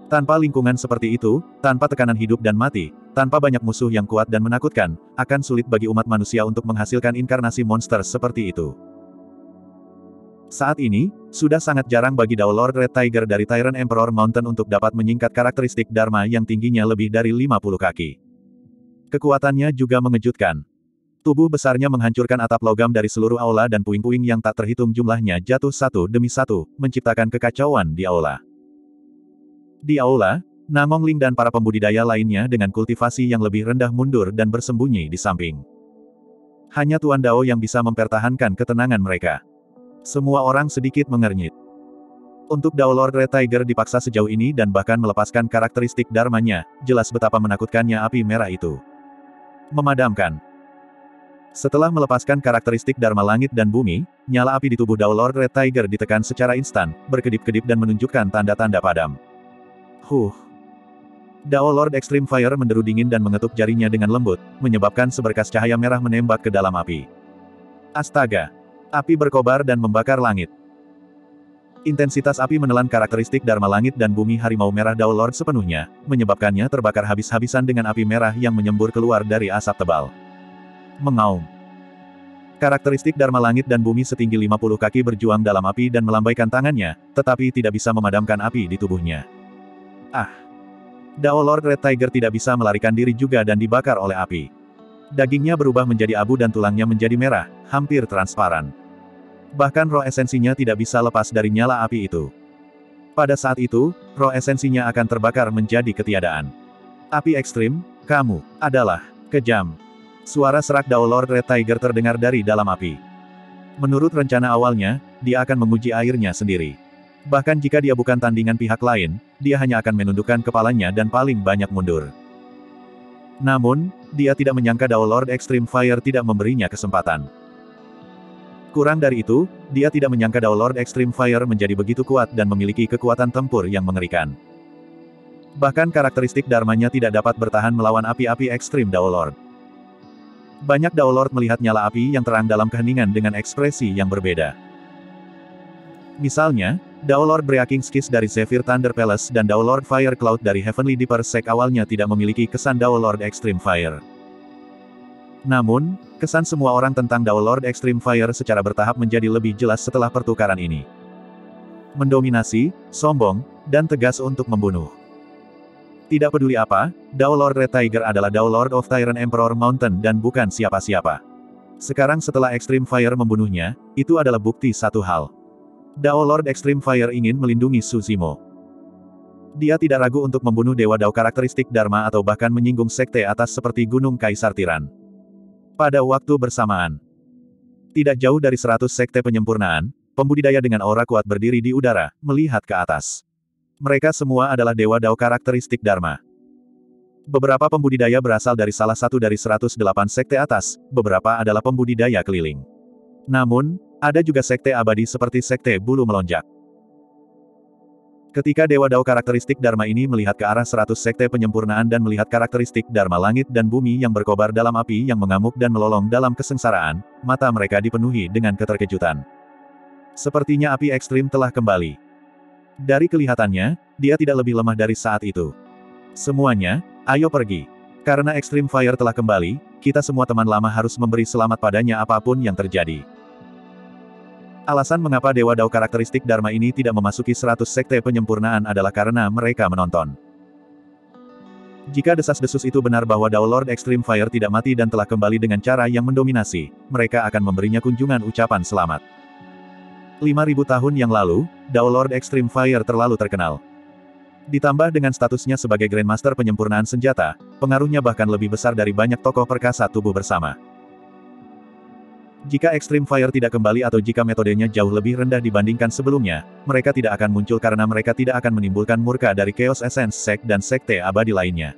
Tanpa lingkungan seperti itu, tanpa tekanan hidup dan mati, tanpa banyak musuh yang kuat dan menakutkan, akan sulit bagi umat manusia untuk menghasilkan inkarnasi monster seperti itu. Saat ini, sudah sangat jarang bagi Dao Lord Red Tiger dari Tyrant Emperor Mountain untuk dapat menyingkat karakteristik Dharma yang tingginya lebih dari 50 kaki. Kekuatannya juga mengejutkan. Tubuh besarnya menghancurkan atap logam dari seluruh aula dan puing-puing yang tak terhitung jumlahnya jatuh satu demi satu, menciptakan kekacauan di aula. Di aula, Namong Ling dan para pembudidaya lainnya dengan kultivasi yang lebih rendah mundur dan bersembunyi di samping. Hanya Tuan Dao yang bisa mempertahankan ketenangan mereka. Semua orang sedikit mengernyit. Untuk Dao Lord Red Tiger dipaksa sejauh ini dan bahkan melepaskan karakteristik dharmanya, jelas betapa menakutkannya api merah itu. Memadamkan. Setelah melepaskan karakteristik Dharma Langit dan Bumi, nyala api di tubuh Dao Lord Red Tiger ditekan secara instan, berkedip-kedip dan menunjukkan tanda-tanda padam. Huh. Dao Lord Extreme Fire menderu dingin dan mengetuk jarinya dengan lembut, menyebabkan seberkas cahaya merah menembak ke dalam api. Astaga! Api berkobar dan membakar langit. Intensitas api menelan karakteristik Dharma Langit dan Bumi Harimau Merah Dao Lord sepenuhnya, menyebabkannya terbakar habis-habisan dengan api merah yang menyembur keluar dari asap tebal. Mengaum. Karakteristik Dharma Langit dan Bumi setinggi 50 kaki berjuang dalam api dan melambaikan tangannya, tetapi tidak bisa memadamkan api di tubuhnya. Ah! Dao Lord Red Tiger tidak bisa melarikan diri juga dan dibakar oleh api. Dagingnya berubah menjadi abu dan tulangnya menjadi merah, hampir transparan. Bahkan roh esensinya tidak bisa lepas dari nyala api itu. Pada saat itu, roh esensinya akan terbakar menjadi ketiadaan. Api ekstrim, kamu, adalah, kejam. Suara serak Dao Lord Red Tiger terdengar dari dalam api. Menurut rencana awalnya, dia akan menguji airnya sendiri. Bahkan jika dia bukan tandingan pihak lain, dia hanya akan menundukkan kepalanya dan paling banyak mundur. Namun, dia tidak menyangka Dao Lord Extreme Fire tidak memberinya kesempatan. Kurang dari itu, dia tidak menyangka Dao Lord Extreme Fire menjadi begitu kuat dan memiliki kekuatan tempur yang mengerikan. Bahkan karakteristik dharmanya tidak dapat bertahan melawan api-api ekstrim Dao Lord. Banyak Dao Lord melihat nyala api yang terang dalam keheningan dengan ekspresi yang berbeda. Misalnya, Dao Lord Breaking Skis dari Zephyr Thunder Palace dan Dao Lord Fire Cloud dari Heavenly Deeper Sek awalnya tidak memiliki kesan Dao Lord Extreme Fire. Namun, kesan semua orang tentang Dao Lord Extreme Fire secara bertahap menjadi lebih jelas setelah pertukaran ini. Mendominasi, sombong, dan tegas untuk membunuh. Tidak peduli apa, Dao Lord Red Tiger adalah Dao Lord of Tyrant Emperor Mountain dan bukan siapa-siapa. Sekarang setelah Extreme Fire membunuhnya, itu adalah bukti satu hal. Dao Lord Extreme Fire ingin melindungi Suzimo. Dia tidak ragu untuk membunuh Dewa Dao karakteristik Dharma atau bahkan menyinggung sekte atas seperti Gunung Kaisar Tiran. Pada waktu bersamaan, tidak jauh dari seratus sekte penyempurnaan, pembudidaya dengan aura kuat berdiri di udara, melihat ke atas. Mereka semua adalah dewa dao karakteristik Dharma. Beberapa pembudidaya berasal dari salah satu dari 108 sekte atas, beberapa adalah pembudidaya keliling. Namun, ada juga sekte abadi seperti sekte bulu melonjak. Ketika Dewa Dao karakteristik Dharma ini melihat ke arah seratus sekte penyempurnaan dan melihat karakteristik Dharma langit dan bumi yang berkobar dalam api yang mengamuk dan melolong dalam kesengsaraan, mata mereka dipenuhi dengan keterkejutan. Sepertinya api ekstrim telah kembali. Dari kelihatannya, dia tidak lebih lemah dari saat itu. Semuanya, ayo pergi. Karena Extreme Fire telah kembali, kita semua teman lama harus memberi selamat padanya apa pun yang terjadi. Alasan mengapa Dewa Dao karakteristik Dharma ini tidak memasuki 100 sekte penyempurnaan adalah karena mereka menonton. Jika desas-desus itu benar bahwa Dao Lord Extreme Fire tidak mati dan telah kembali dengan cara yang mendominasi, mereka akan memberinya kunjungan ucapan selamat. 5000 tahun yang lalu, Dao Lord Extreme Fire terlalu terkenal. Ditambah dengan statusnya sebagai Grandmaster penyempurnaan senjata, pengaruhnya bahkan lebih besar dari banyak tokoh perkasa tubuh bersama. Jika Extreme Fire tidak kembali atau jika metodenya jauh lebih rendah dibandingkan sebelumnya, mereka tidak akan muncul karena mereka tidak akan menimbulkan murka dari Chaos Essence Sek dan Sekte abadi lainnya.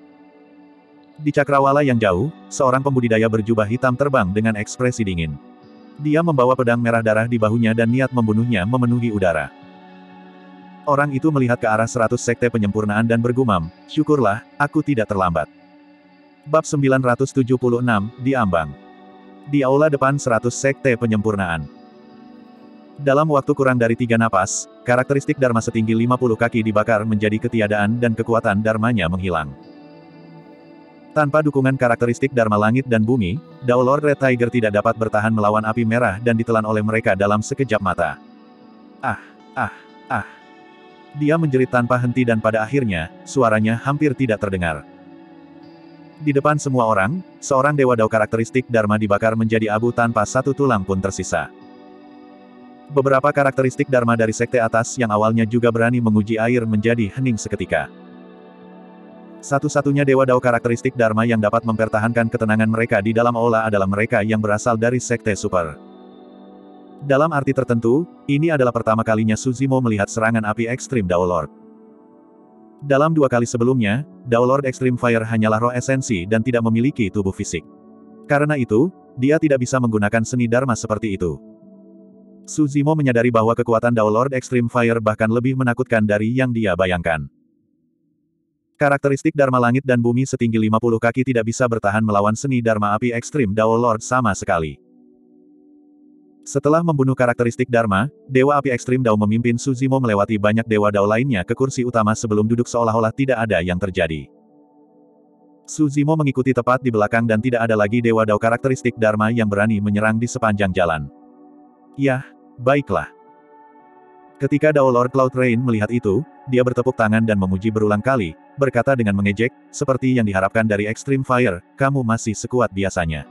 Di cakrawala yang jauh, seorang pembudidaya berjubah hitam terbang dengan ekspresi dingin. Dia membawa pedang merah darah di bahunya dan niat membunuhnya memenuhi udara. Orang itu melihat ke arah seratus sekte penyempurnaan dan bergumam, syukurlah, aku tidak terlambat. Bab 976, Diambang di aula depan 100 sekte penyempurnaan. Dalam waktu kurang dari tiga napas, karakteristik Dharma setinggi 50 kaki dibakar menjadi ketiadaan dan kekuatan Dharmanya menghilang. Tanpa dukungan karakteristik Dharma Langit dan Bumi, Dao Lord Red Tiger tidak dapat bertahan melawan api merah dan ditelan oleh mereka dalam sekejap mata. Ah, ah, ah. Dia menjerit tanpa henti dan pada akhirnya, suaranya hampir tidak terdengar. Di depan semua orang, seorang dewa dao karakteristik Dharma dibakar menjadi abu tanpa satu tulang pun tersisa. Beberapa karakteristik Dharma dari sekte atas yang awalnya juga berani menguji air menjadi hening seketika. Satu-satunya Dewa Dao karakteristik Dharma yang dapat mempertahankan ketenangan mereka di dalam aula adalah mereka yang berasal dari Sekte Super. Dalam arti tertentu, ini adalah pertama kalinya Suzimo melihat serangan api ekstrim Dao Lord. Dalam dua kali sebelumnya, Dao Lord Extreme Fire hanyalah roh esensi dan tidak memiliki tubuh fisik. Karena itu, dia tidak bisa menggunakan seni Dharma seperti itu. Suzimo menyadari bahwa kekuatan Dao Lord Extreme Fire bahkan lebih menakutkan dari yang dia bayangkan. Karakteristik Dharma Langit dan Bumi setinggi 50 kaki tidak bisa bertahan melawan seni Dharma Api Ekstrim Dao Lord sama sekali. Setelah membunuh karakteristik Dharma, Dewa Api Ekstrim Dao memimpin Suzimo melewati banyak Dewa Dao lainnya ke kursi utama sebelum duduk seolah-olah tidak ada yang terjadi. Suzimo mengikuti tepat di belakang dan tidak ada lagi Dewa Dao karakteristik Dharma yang berani menyerang di sepanjang jalan. Yah, baiklah. Ketika Dao Lord Cloud Rain melihat itu, dia bertepuk tangan dan memuji berulang kali, berkata dengan mengejek, seperti yang diharapkan dari Extreme Fire, kamu masih sekuat biasanya.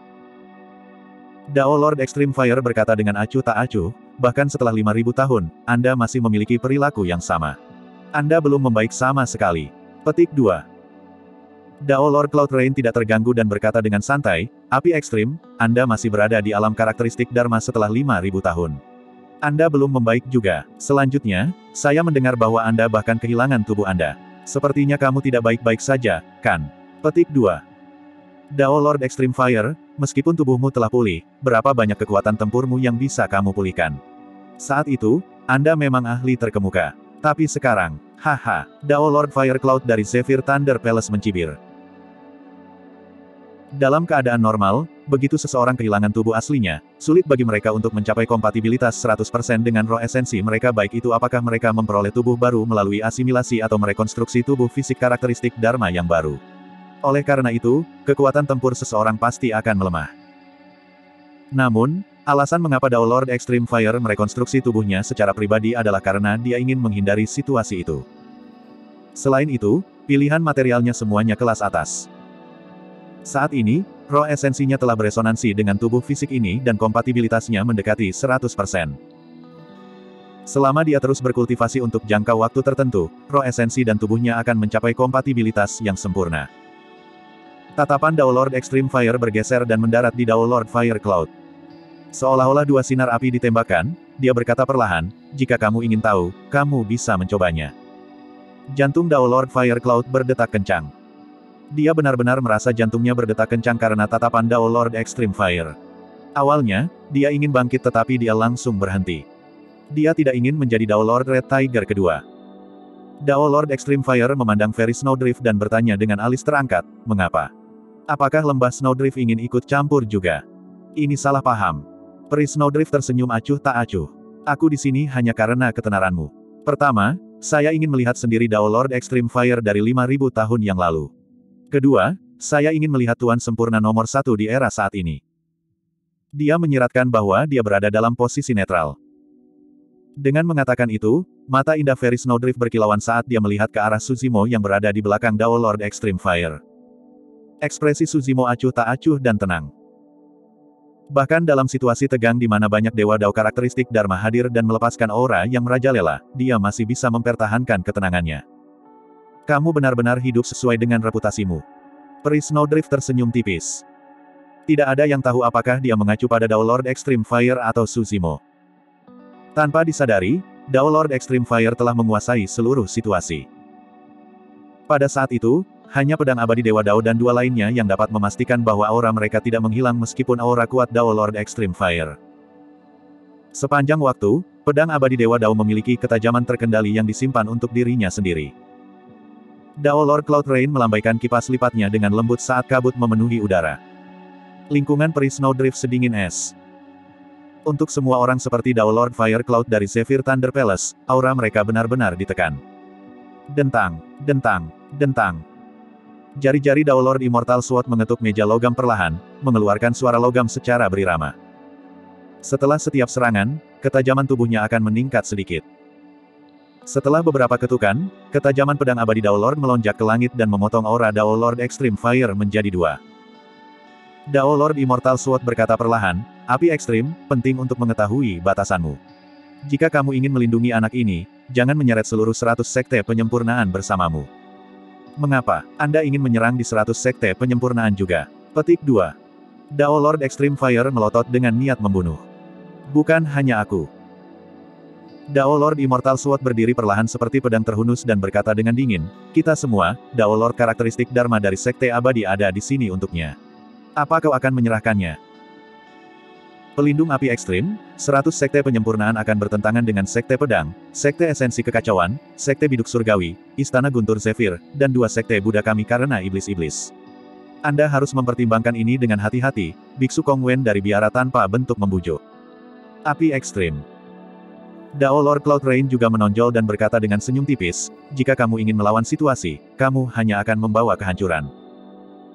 Dao Lord Extreme Fire berkata dengan acuh tak acuh, bahkan setelah 5000 tahun, Anda masih memiliki perilaku yang sama. Anda belum membaik sama sekali. Petik 2. Dao Lord Cloud Rain tidak terganggu dan berkata dengan santai, api ekstrim, Anda masih berada di alam karakteristik Dharma setelah 5000 tahun. Anda belum membaik juga. Selanjutnya, saya mendengar bahwa Anda bahkan kehilangan tubuh Anda. Sepertinya kamu tidak baik-baik saja, kan? Petik 2. Dao Lord Extreme Fire, meskipun tubuhmu telah pulih, berapa banyak kekuatan tempurmu yang bisa kamu pulihkan? Saat itu, Anda memang ahli terkemuka. Tapi sekarang, haha, Dao Lord Fire Cloud dari Zephyr Thunder Palace mencibir. Dalam keadaan normal, begitu seseorang kehilangan tubuh aslinya, sulit bagi mereka untuk mencapai kompatibilitas 100% dengan roh esensi mereka baik itu apakah mereka memperoleh tubuh baru melalui asimilasi atau merekonstruksi tubuh fisik karakteristik Dharma yang baru. Oleh karena itu, kekuatan tempur seseorang pasti akan melemah. Namun, alasan mengapa Dao Lord Extreme Fire merekonstruksi tubuhnya secara pribadi adalah karena dia ingin menghindari situasi itu. Selain itu, pilihan materialnya semuanya kelas atas. Saat ini, roh esensinya telah beresonansi dengan tubuh fisik ini dan kompatibilitasnya mendekati 100%. Selama dia terus berkultivasi untuk jangka waktu tertentu, roh esensi dan tubuhnya akan mencapai kompatibilitas yang sempurna. Tatapan Dao Lord Extreme Fire bergeser dan mendarat di Dao Lord Fire Cloud. Seolah-olah dua sinar api ditembakkan, dia berkata perlahan, jika kamu ingin tahu, kamu bisa mencobanya. Jantung Dao Lord Fire Cloud berdetak kencang. Dia benar-benar merasa jantungnya berdetak kencang karena tatapan Dao Lord Extreme Fire. Awalnya, dia ingin bangkit tetapi dia langsung berhenti. Dia tidak ingin menjadi Dao Lord Red Tiger kedua. Dao Lord Extreme Fire memandang Fairy Snowdrift dan bertanya dengan alis terangkat, mengapa? Apakah lembah Snowdrift ingin ikut campur juga? Ini salah paham. Peri Snowdrift tersenyum acuh tak acuh. Aku di sini hanya karena ketenaranmu. Pertama, saya ingin melihat sendiri Dao Lord Extreme Fire dari 5000 tahun yang lalu. Kedua, saya ingin melihat Tuan sempurna nomor satu di era saat ini. Dia menyiratkan bahwa dia berada dalam posisi netral. Dengan mengatakan itu, mata indah Ferry Snowdrift berkilauan saat dia melihat ke arah Suzimo yang berada di belakang Dao Lord Extreme Fire. Ekspresi Suzimo acuh tak acuh dan tenang. Bahkan dalam situasi tegang di mana banyak dewa Dao karakteristik Dharma hadir dan melepaskan aura yang merajalela, dia masih bisa mempertahankan ketenangannya. Kamu benar-benar hidup sesuai dengan reputasimu. Peri Snowdrift tersenyum tipis. Tidak ada yang tahu apakah dia mengacu pada Dao Lord Extreme Fire atau Suzimo. Tanpa disadari, Dao Lord Extreme Fire telah menguasai seluruh situasi. Pada saat itu, hanya pedang abadi Dewa Dao dan dua lainnya yang dapat memastikan bahwa aura mereka tidak menghilang meskipun aura kuat Dao Lord Extreme Fire. Sepanjang waktu, pedang abadi Dewa Dao memiliki ketajaman terkendali yang disimpan untuk dirinya sendiri. Dao Lord Cloud Rain melambaikan kipas lipatnya dengan lembut saat kabut memenuhi udara. Lingkungan peri Snowdrift sedingin es. Untuk semua orang seperti Dao Lord Fire Cloud dari Zephyr Thunder Palace, aura mereka benar-benar ditekan. Dentang, dentang, dentang. Jari-jari Dao Lord Immortal Sword mengetuk meja logam perlahan, mengeluarkan suara logam secara berirama. Setelah setiap serangan, ketajaman tubuhnya akan meningkat sedikit. Setelah beberapa ketukan, ketajaman pedang abadi Dao Lord melonjak ke langit dan memotong aura Dao Lord Extreme Fire menjadi dua. Dao Lord Immortal Sword berkata perlahan, api ekstrim, penting untuk mengetahui batasanmu. Jika kamu ingin melindungi anak ini, jangan menyeret seluruh seratus sekte penyempurnaan bersamamu. Mengapa Anda ingin menyerang di 100 sekte penyempurnaan juga? Petik 2. Dao Lord Extreme Fire melotot dengan niat membunuh. Bukan hanya aku. Dao Lord Immortal Sword berdiri perlahan seperti pedang terhunus dan berkata dengan dingin, kita semua, Dao Lord karakteristik Dharma dari Sekte Abadi ada di sini untuknya. Apa kau akan menyerahkannya? Pelindung api ekstrim, 100 sekte penyempurnaan akan bertentangan dengan sekte pedang, sekte esensi kekacauan, sekte biduk surgawi, istana guntur zephyr, dan dua sekte Buddha kami karena iblis-iblis. Anda harus mempertimbangkan ini dengan hati-hati, Biksu Kongwen dari biara tanpa bentuk membujuk. Api ekstrim. Dao Lord Cloud Rain juga menonjol dan berkata dengan senyum tipis, jika kamu ingin melawan situasi, kamu hanya akan membawa kehancuran.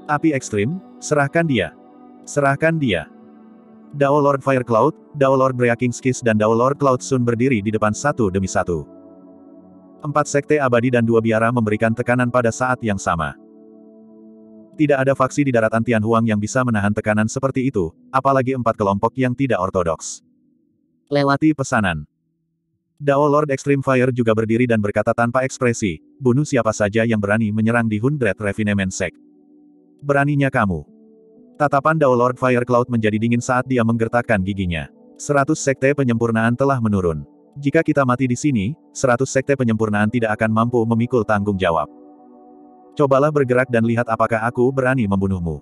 Api ekstrim, serahkan dia. Serahkan dia. Dao Lord Fire Cloud, Dao Lord Breaking Skis dan Dao Lord Cloud Sun berdiri di depan satu demi satu. Empat sekte abadi dan dua biara memberikan tekanan pada saat yang sama. Tidak ada faksi di daratan Tianhuang yang bisa menahan tekanan seperti itu, apalagi empat kelompok yang tidak ortodoks. Lewati pesanan. Dao Lord Extreme Fire juga berdiri dan berkata tanpa ekspresi, bunuh siapa saja yang berani menyerang di Hundred Refinement Sect. Beraninya kamu. Tatapan Dao Lord Fire Cloud menjadi dingin saat dia menggertakkan giginya. Seratus sekte penyempurnaan telah menurun. Jika kita mati di sini, seratus sekte penyempurnaan tidak akan mampu memikul tanggung jawab. Cobalah bergerak dan lihat apakah aku berani membunuhmu.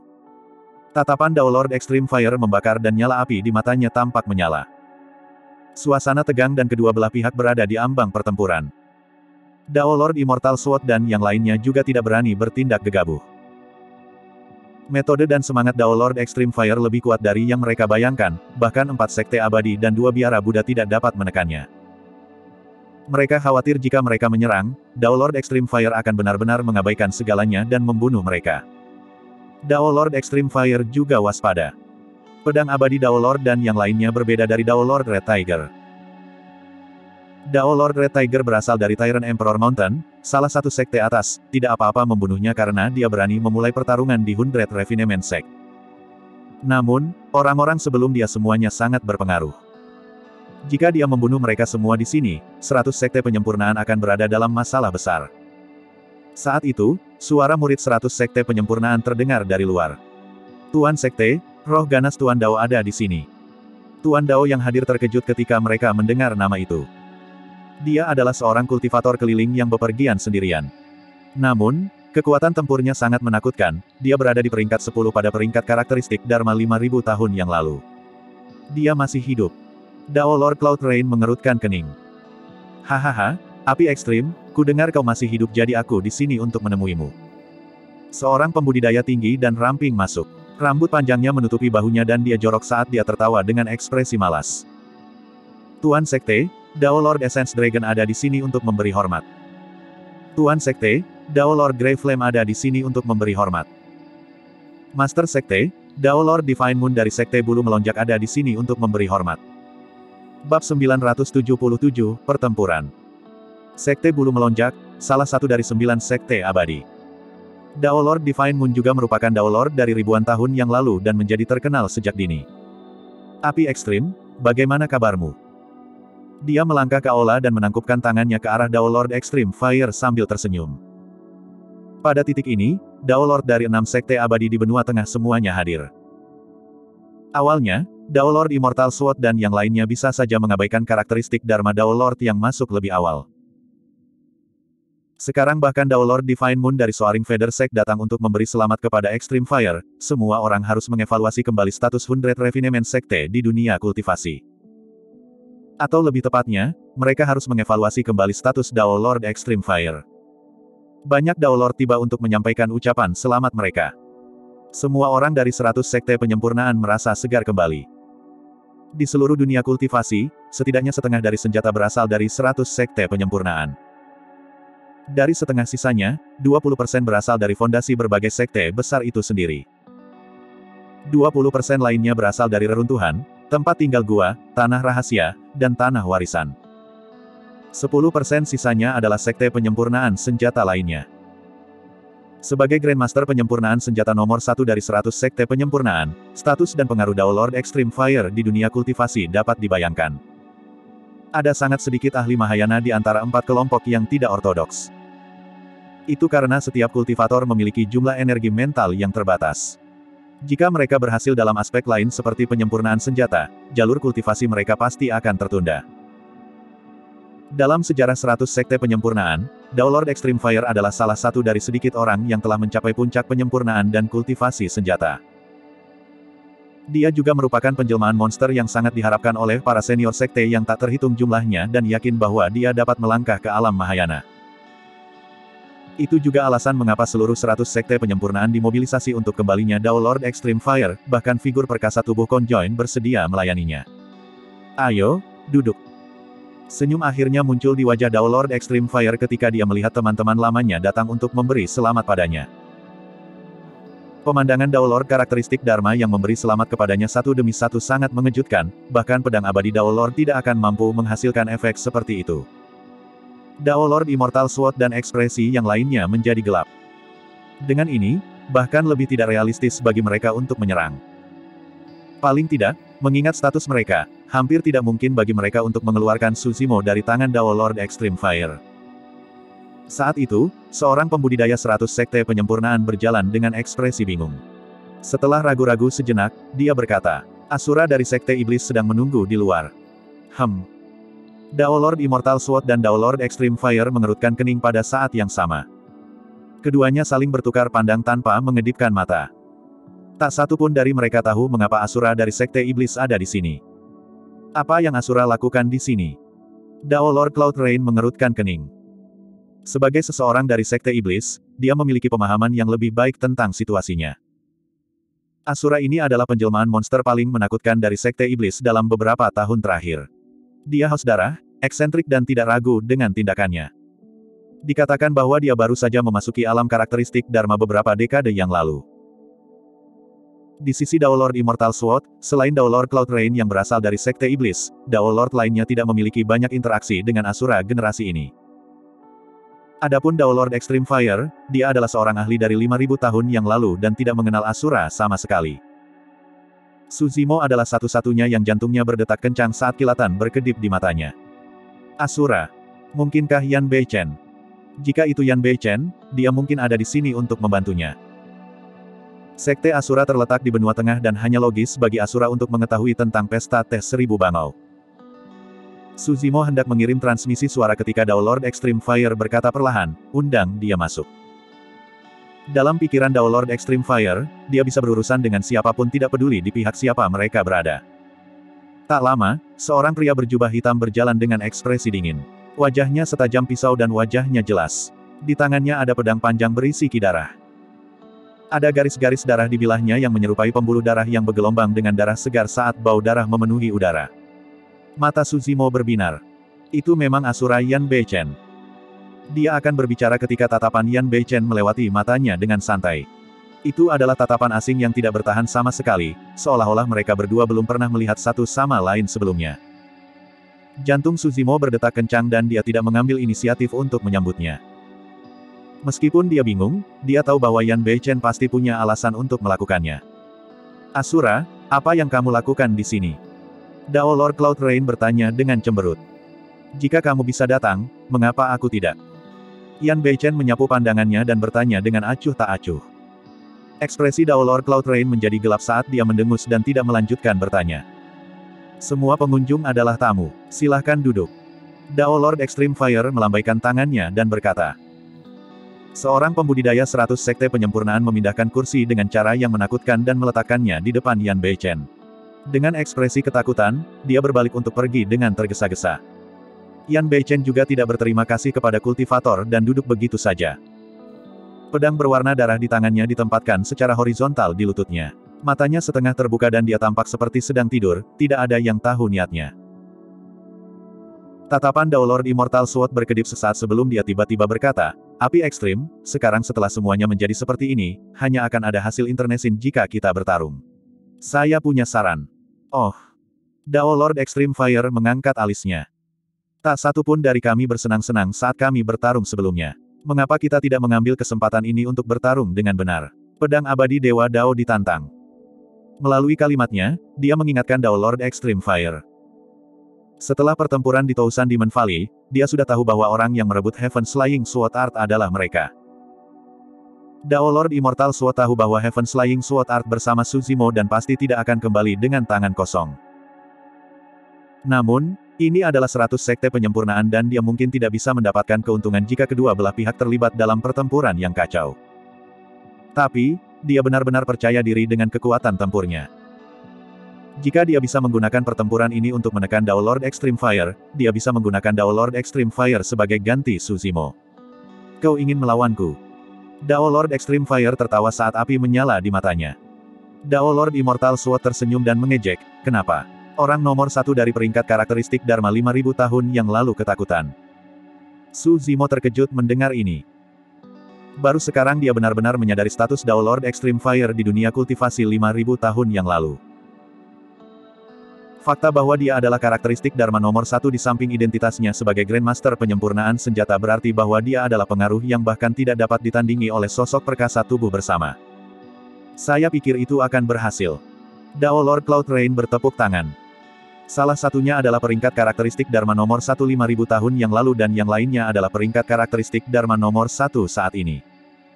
Tatapan Dao Lord Extreme Fire membakar dan nyala api di matanya tampak menyala. Suasana tegang dan kedua belah pihak berada di ambang pertempuran. Dao Lord Immortal Sword dan yang lainnya juga tidak berani bertindak gegabah. Metode dan semangat Dao Lord Extreme Fire lebih kuat dari yang mereka bayangkan, bahkan empat sekte abadi dan dua biara Buddha tidak dapat menekannya. Mereka khawatir jika mereka menyerang, Dao Lord Extreme Fire akan benar-benar mengabaikan segalanya dan membunuh mereka. Dao Lord Extreme Fire juga waspada. Pedang abadi Dao Lord dan yang lainnya berbeda dari Dao Lord Red Tiger. Dao Lord Red Tiger berasal dari Tyrant Emperor Mountain, salah satu sekte atas, tidak apa-apa membunuhnya karena dia berani memulai pertarungan di Hundred Refinement Sect. Namun, orang-orang sebelum dia semuanya sangat berpengaruh. Jika dia membunuh mereka semua di sini, 100 sekte penyempurnaan akan berada dalam masalah besar. Saat itu, suara murid 100 sekte penyempurnaan terdengar dari luar. Tuan Sekte, Roh ganas Tuan Dao ada di sini. Tuan Dao yang hadir terkejut ketika mereka mendengar nama itu. Dia adalah seorang kultivator keliling yang bepergian sendirian. Namun, kekuatan tempurnya sangat menakutkan, dia berada di peringkat 10 pada peringkat karakteristik Dharma 5000 tahun yang lalu. Dia masih hidup. Dao Lord Cloud Rain mengerutkan kening. Hahaha, api ekstrim, ku dengar kau masih hidup jadi aku di sini untuk menemuimu. Seorang pembudidaya tinggi dan ramping masuk. Rambut panjangnya menutupi bahunya dan dia jorok saat dia tertawa dengan ekspresi malas. Tuan Sekte, Dao Lord Essence Dragon ada di sini untuk memberi hormat. Tuan Sekte, Dao Lord Grey Flame ada di sini untuk memberi hormat. Master Sekte, Dao Lord Divine Moon dari Sekte Bulu Melonjak ada di sini untuk memberi hormat. Bab 977, Pertempuran. Sekte Bulu Melonjak, salah satu dari sembilan sekte abadi. Dao Lord Divine Moon juga merupakan Dao Lord dari ribuan tahun yang lalu dan menjadi terkenal sejak dini. Api ekstrim, bagaimana kabarmu? Dia melangkah ke Aula dan menangkupkan tangannya ke arah Dao Lord Extreme Fire sambil tersenyum. Pada titik ini, Dao Lord dari enam sekte abadi di benua tengah semuanya hadir. Awalnya, Dao Lord Immortal Sword dan yang lainnya bisa saja mengabaikan karakteristik Dharma Dao Lord yang masuk lebih awal. Sekarang bahkan Dao Lord Divine Moon dari Soaring Feather Sect datang untuk memberi selamat kepada Extreme Fire, semua orang harus mengevaluasi kembali status Hundred Refinement Sekte di dunia kultivasi. Atau lebih tepatnya, mereka harus mengevaluasi kembali status Dao Lord Extreme Fire. Banyak Dao Lord tiba untuk menyampaikan ucapan selamat mereka. Semua orang dari 100 sekte penyempurnaan merasa segar kembali. Di seluruh dunia kultivasi, setidaknya setengah dari senjata berasal dari 100 sekte penyempurnaan. Dari setengah sisanya, 20% berasal dari fondasi berbagai sekte besar itu sendiri. 20% lainnya berasal dari reruntuhan, tempat tinggal gua, tanah rahasia, dan tanah warisan. 10% sisanya adalah sekte penyempurnaan senjata lainnya. Sebagai Grandmaster penyempurnaan senjata nomor satu dari 100 sekte penyempurnaan, status dan pengaruh Dao Lord Extreme Fire di dunia kultivasi dapat dibayangkan. Ada sangat sedikit ahli Mahayana di antara empat kelompok yang tidak ortodoks. Itu karena setiap kultivator memiliki jumlah energi mental yang terbatas. Jika mereka berhasil dalam aspek lain seperti penyempurnaan senjata, jalur kultivasi mereka pasti akan tertunda. Dalam sejarah 100 sekte penyempurnaan, Dao Lord Extreme Fire adalah salah satu dari sedikit orang yang telah mencapai puncak penyempurnaan dan kultivasi senjata. Dia juga merupakan penjelmaan monster yang sangat diharapkan oleh para senior sekte yang tak terhitung jumlahnya dan yakin bahwa dia dapat melangkah ke alam Mahayana. Itu juga alasan mengapa seluruh 100 sekte penyempurnaan dimobilisasi untuk kembalinya Dao Lord Extreme Fire, bahkan figur perkasa tubuh Conjoin bersedia melayaninya. Ayo, duduk. Senyum akhirnya muncul di wajah Dao Lord Extreme Fire ketika dia melihat teman-teman lamanya datang untuk memberi selamat padanya. Pemandangan Dao Lord karakteristik Dharma yang memberi selamat kepadanya satu demi satu sangat mengejutkan, bahkan pedang abadi Dao Lord tidak akan mampu menghasilkan efek seperti itu. Dao Lord Immortal Sword dan ekspresi yang lainnya menjadi gelap. Dengan ini, bahkan lebih tidak realistis bagi mereka untuk menyerang. Paling tidak, mengingat status mereka, hampir tidak mungkin bagi mereka untuk mengeluarkan Susimo dari tangan Dao Lord Extreme Fire. Saat itu, seorang pembudidaya seratus sekte penyempurnaan berjalan dengan ekspresi bingung. Setelah ragu-ragu sejenak, dia berkata, Asura dari sekte iblis sedang menunggu di luar. Hem, Dao Lord Immortal Sword dan Dao Lord Extreme Fire mengerutkan kening pada saat yang sama. Keduanya saling bertukar pandang tanpa mengedipkan mata. Tak satu pun dari mereka tahu mengapa Asura dari Sekte Iblis ada di sini. Apa yang Asura lakukan di sini? Dao Lord Cloud Rain mengerutkan kening. Sebagai seseorang dari Sekte Iblis, dia memiliki pemahaman yang lebih baik tentang situasinya. Asura ini adalah penjelmaan monster paling menakutkan dari Sekte Iblis dalam beberapa tahun terakhir. Dia haus darah, eksentrik dan tidak ragu dengan tindakannya. Dikatakan bahwa dia baru saja memasuki alam karakteristik Dharma beberapa dekade yang lalu. Di sisi Dao Lord Immortal Sword, selain Dao Lord Cloud Rain yang berasal dari Sekte Iblis, Dao Lord lainnya tidak memiliki banyak interaksi dengan Asura generasi ini. Adapun Dao Lord Extreme Fire, dia adalah seorang ahli dari 5000 tahun yang lalu dan tidak mengenal Asura sama sekali. Suzimo adalah satu-satunya yang jantungnya berdetak kencang saat kilatan berkedip di matanya. Asura. Mungkinkah Yan Beichen? Jika itu Yan Beichen, dia mungkin ada di sini untuk membantunya. Sekte Asura terletak di benua tengah dan hanya logis bagi Asura untuk mengetahui tentang pesta teh seribu bangau. Suzimo hendak mengirim transmisi suara ketika Dao Lord Extreme Fire berkata perlahan, undang dia masuk. Dalam pikiran Dao Lord Extreme Fire, dia bisa berurusan dengan siapa pun tidak peduli di pihak siapa mereka berada. Tak lama, seorang pria berjubah hitam berjalan dengan ekspresi dingin. Wajahnya setajam pisau dan wajahnya jelas. Di tangannya ada pedang panjang berisi kidarah. Ada garis-garis darah di bilahnya yang menyerupai pembuluh darah yang bergelombang dengan darah segar saat bau darah memenuhi udara. Mata Suzimo berbinar. Itu memang Asura Yan Beichen. Dia akan berbicara ketika tatapan Yan Beichen melewati matanya dengan santai. Itu adalah tatapan asing yang tidak bertahan sama sekali, seolah-olah mereka berdua belum pernah melihat satu sama lain sebelumnya. Jantung Suzimo berdetak kencang dan dia tidak mengambil inisiatif untuk menyambutnya. Meskipun dia bingung, dia tahu bahwa Yan Beichen pasti punya alasan untuk melakukannya. Asura, apa yang kamu lakukan di sini? Dao Lord Cloud Rain bertanya dengan cemberut. Jika kamu bisa datang, mengapa aku tidak? Yan Beichen menyapu pandangannya dan bertanya dengan acuh tak acuh. Ekspresi Dao Lord Cloud Rain menjadi gelap saat dia mendengus dan tidak melanjutkan bertanya. Semua pengunjung adalah tamu. Silahkan duduk. Dao Lord Extreme Fire melambaikan tangannya dan berkata. Seorang pembudidaya seratus sekte penyempurnaan memindahkan kursi dengan cara yang menakutkan dan meletakkannya di depan Yan Beichen. Dengan ekspresi ketakutan, dia berbalik untuk pergi dengan tergesa-gesa. Yan Beichen juga tidak berterima kasih kepada kultivator dan duduk begitu saja. Pedang berwarna darah di tangannya ditempatkan secara horizontal di lututnya. Matanya setengah terbuka dan dia tampak seperti sedang tidur, tidak ada yang tahu niatnya. Tatapan Dao Lord Immortal Sword berkedip sesaat sebelum dia tiba-tiba berkata, Api ekstrim, sekarang setelah semuanya menjadi seperti ini, hanya akan ada hasil internesin jika kita bertarung. Saya punya saran. Oh. Dao Lord Extreme Fire mengangkat alisnya. Tak satu pun dari kami bersenang-senang saat kami bertarung sebelumnya. Mengapa kita tidak mengambil kesempatan ini untuk bertarung dengan benar? Pedang abadi Dewa Dao ditantang. Melalui kalimatnya, dia mengingatkan Dao Lord Extreme Fire. Setelah pertempuran di Tousan Demon Valley, dia sudah tahu bahwa orang yang merebut Heaven Slaying Sword Art adalah mereka. Dao Lord Immortal Sword tahu bahwa Heaven Slaying Sword Art bersama Suzimo dan pasti tidak akan kembali dengan tangan kosong. Namun, ini adalah 100 sekte penyempurnaan dan dia mungkin tidak bisa mendapatkan keuntungan jika kedua belah pihak terlibat dalam pertempuran yang kacau. Tapi, dia benar-benar percaya diri dengan kekuatan tempurnya. Jika dia bisa menggunakan pertempuran ini untuk menekan Dao Lord Extreme Fire, dia bisa menggunakan Dao Lord Extreme Fire sebagai ganti Suzimo. Kau ingin melawanku? Dao Lord Extreme Fire tertawa saat api menyala di matanya. Dao Lord Immortal Sword tersenyum dan mengejek, kenapa? Orang nomor satu dari peringkat karakteristik Dharma 5000 tahun yang lalu ketakutan. Su Zimo terkejut mendengar ini. Baru sekarang dia benar-benar menyadari status Dao Lord Extreme Fire di dunia kultivasi 5000 tahun yang lalu. Fakta bahwa dia adalah karakteristik Dharma nomor satu di samping identitasnya sebagai Grandmaster penyempurnaan senjata berarti bahwa dia adalah pengaruh yang bahkan tidak dapat ditandingi oleh sosok perkasa tubuh bersama. Saya pikir itu akan berhasil. Dao Lord Cloud Rain bertepuk tangan. Salah satunya adalah peringkat karakteristik Dharma nomor 1 5000 tahun yang lalu dan yang lainnya adalah peringkat karakteristik Dharma nomor 1 saat ini.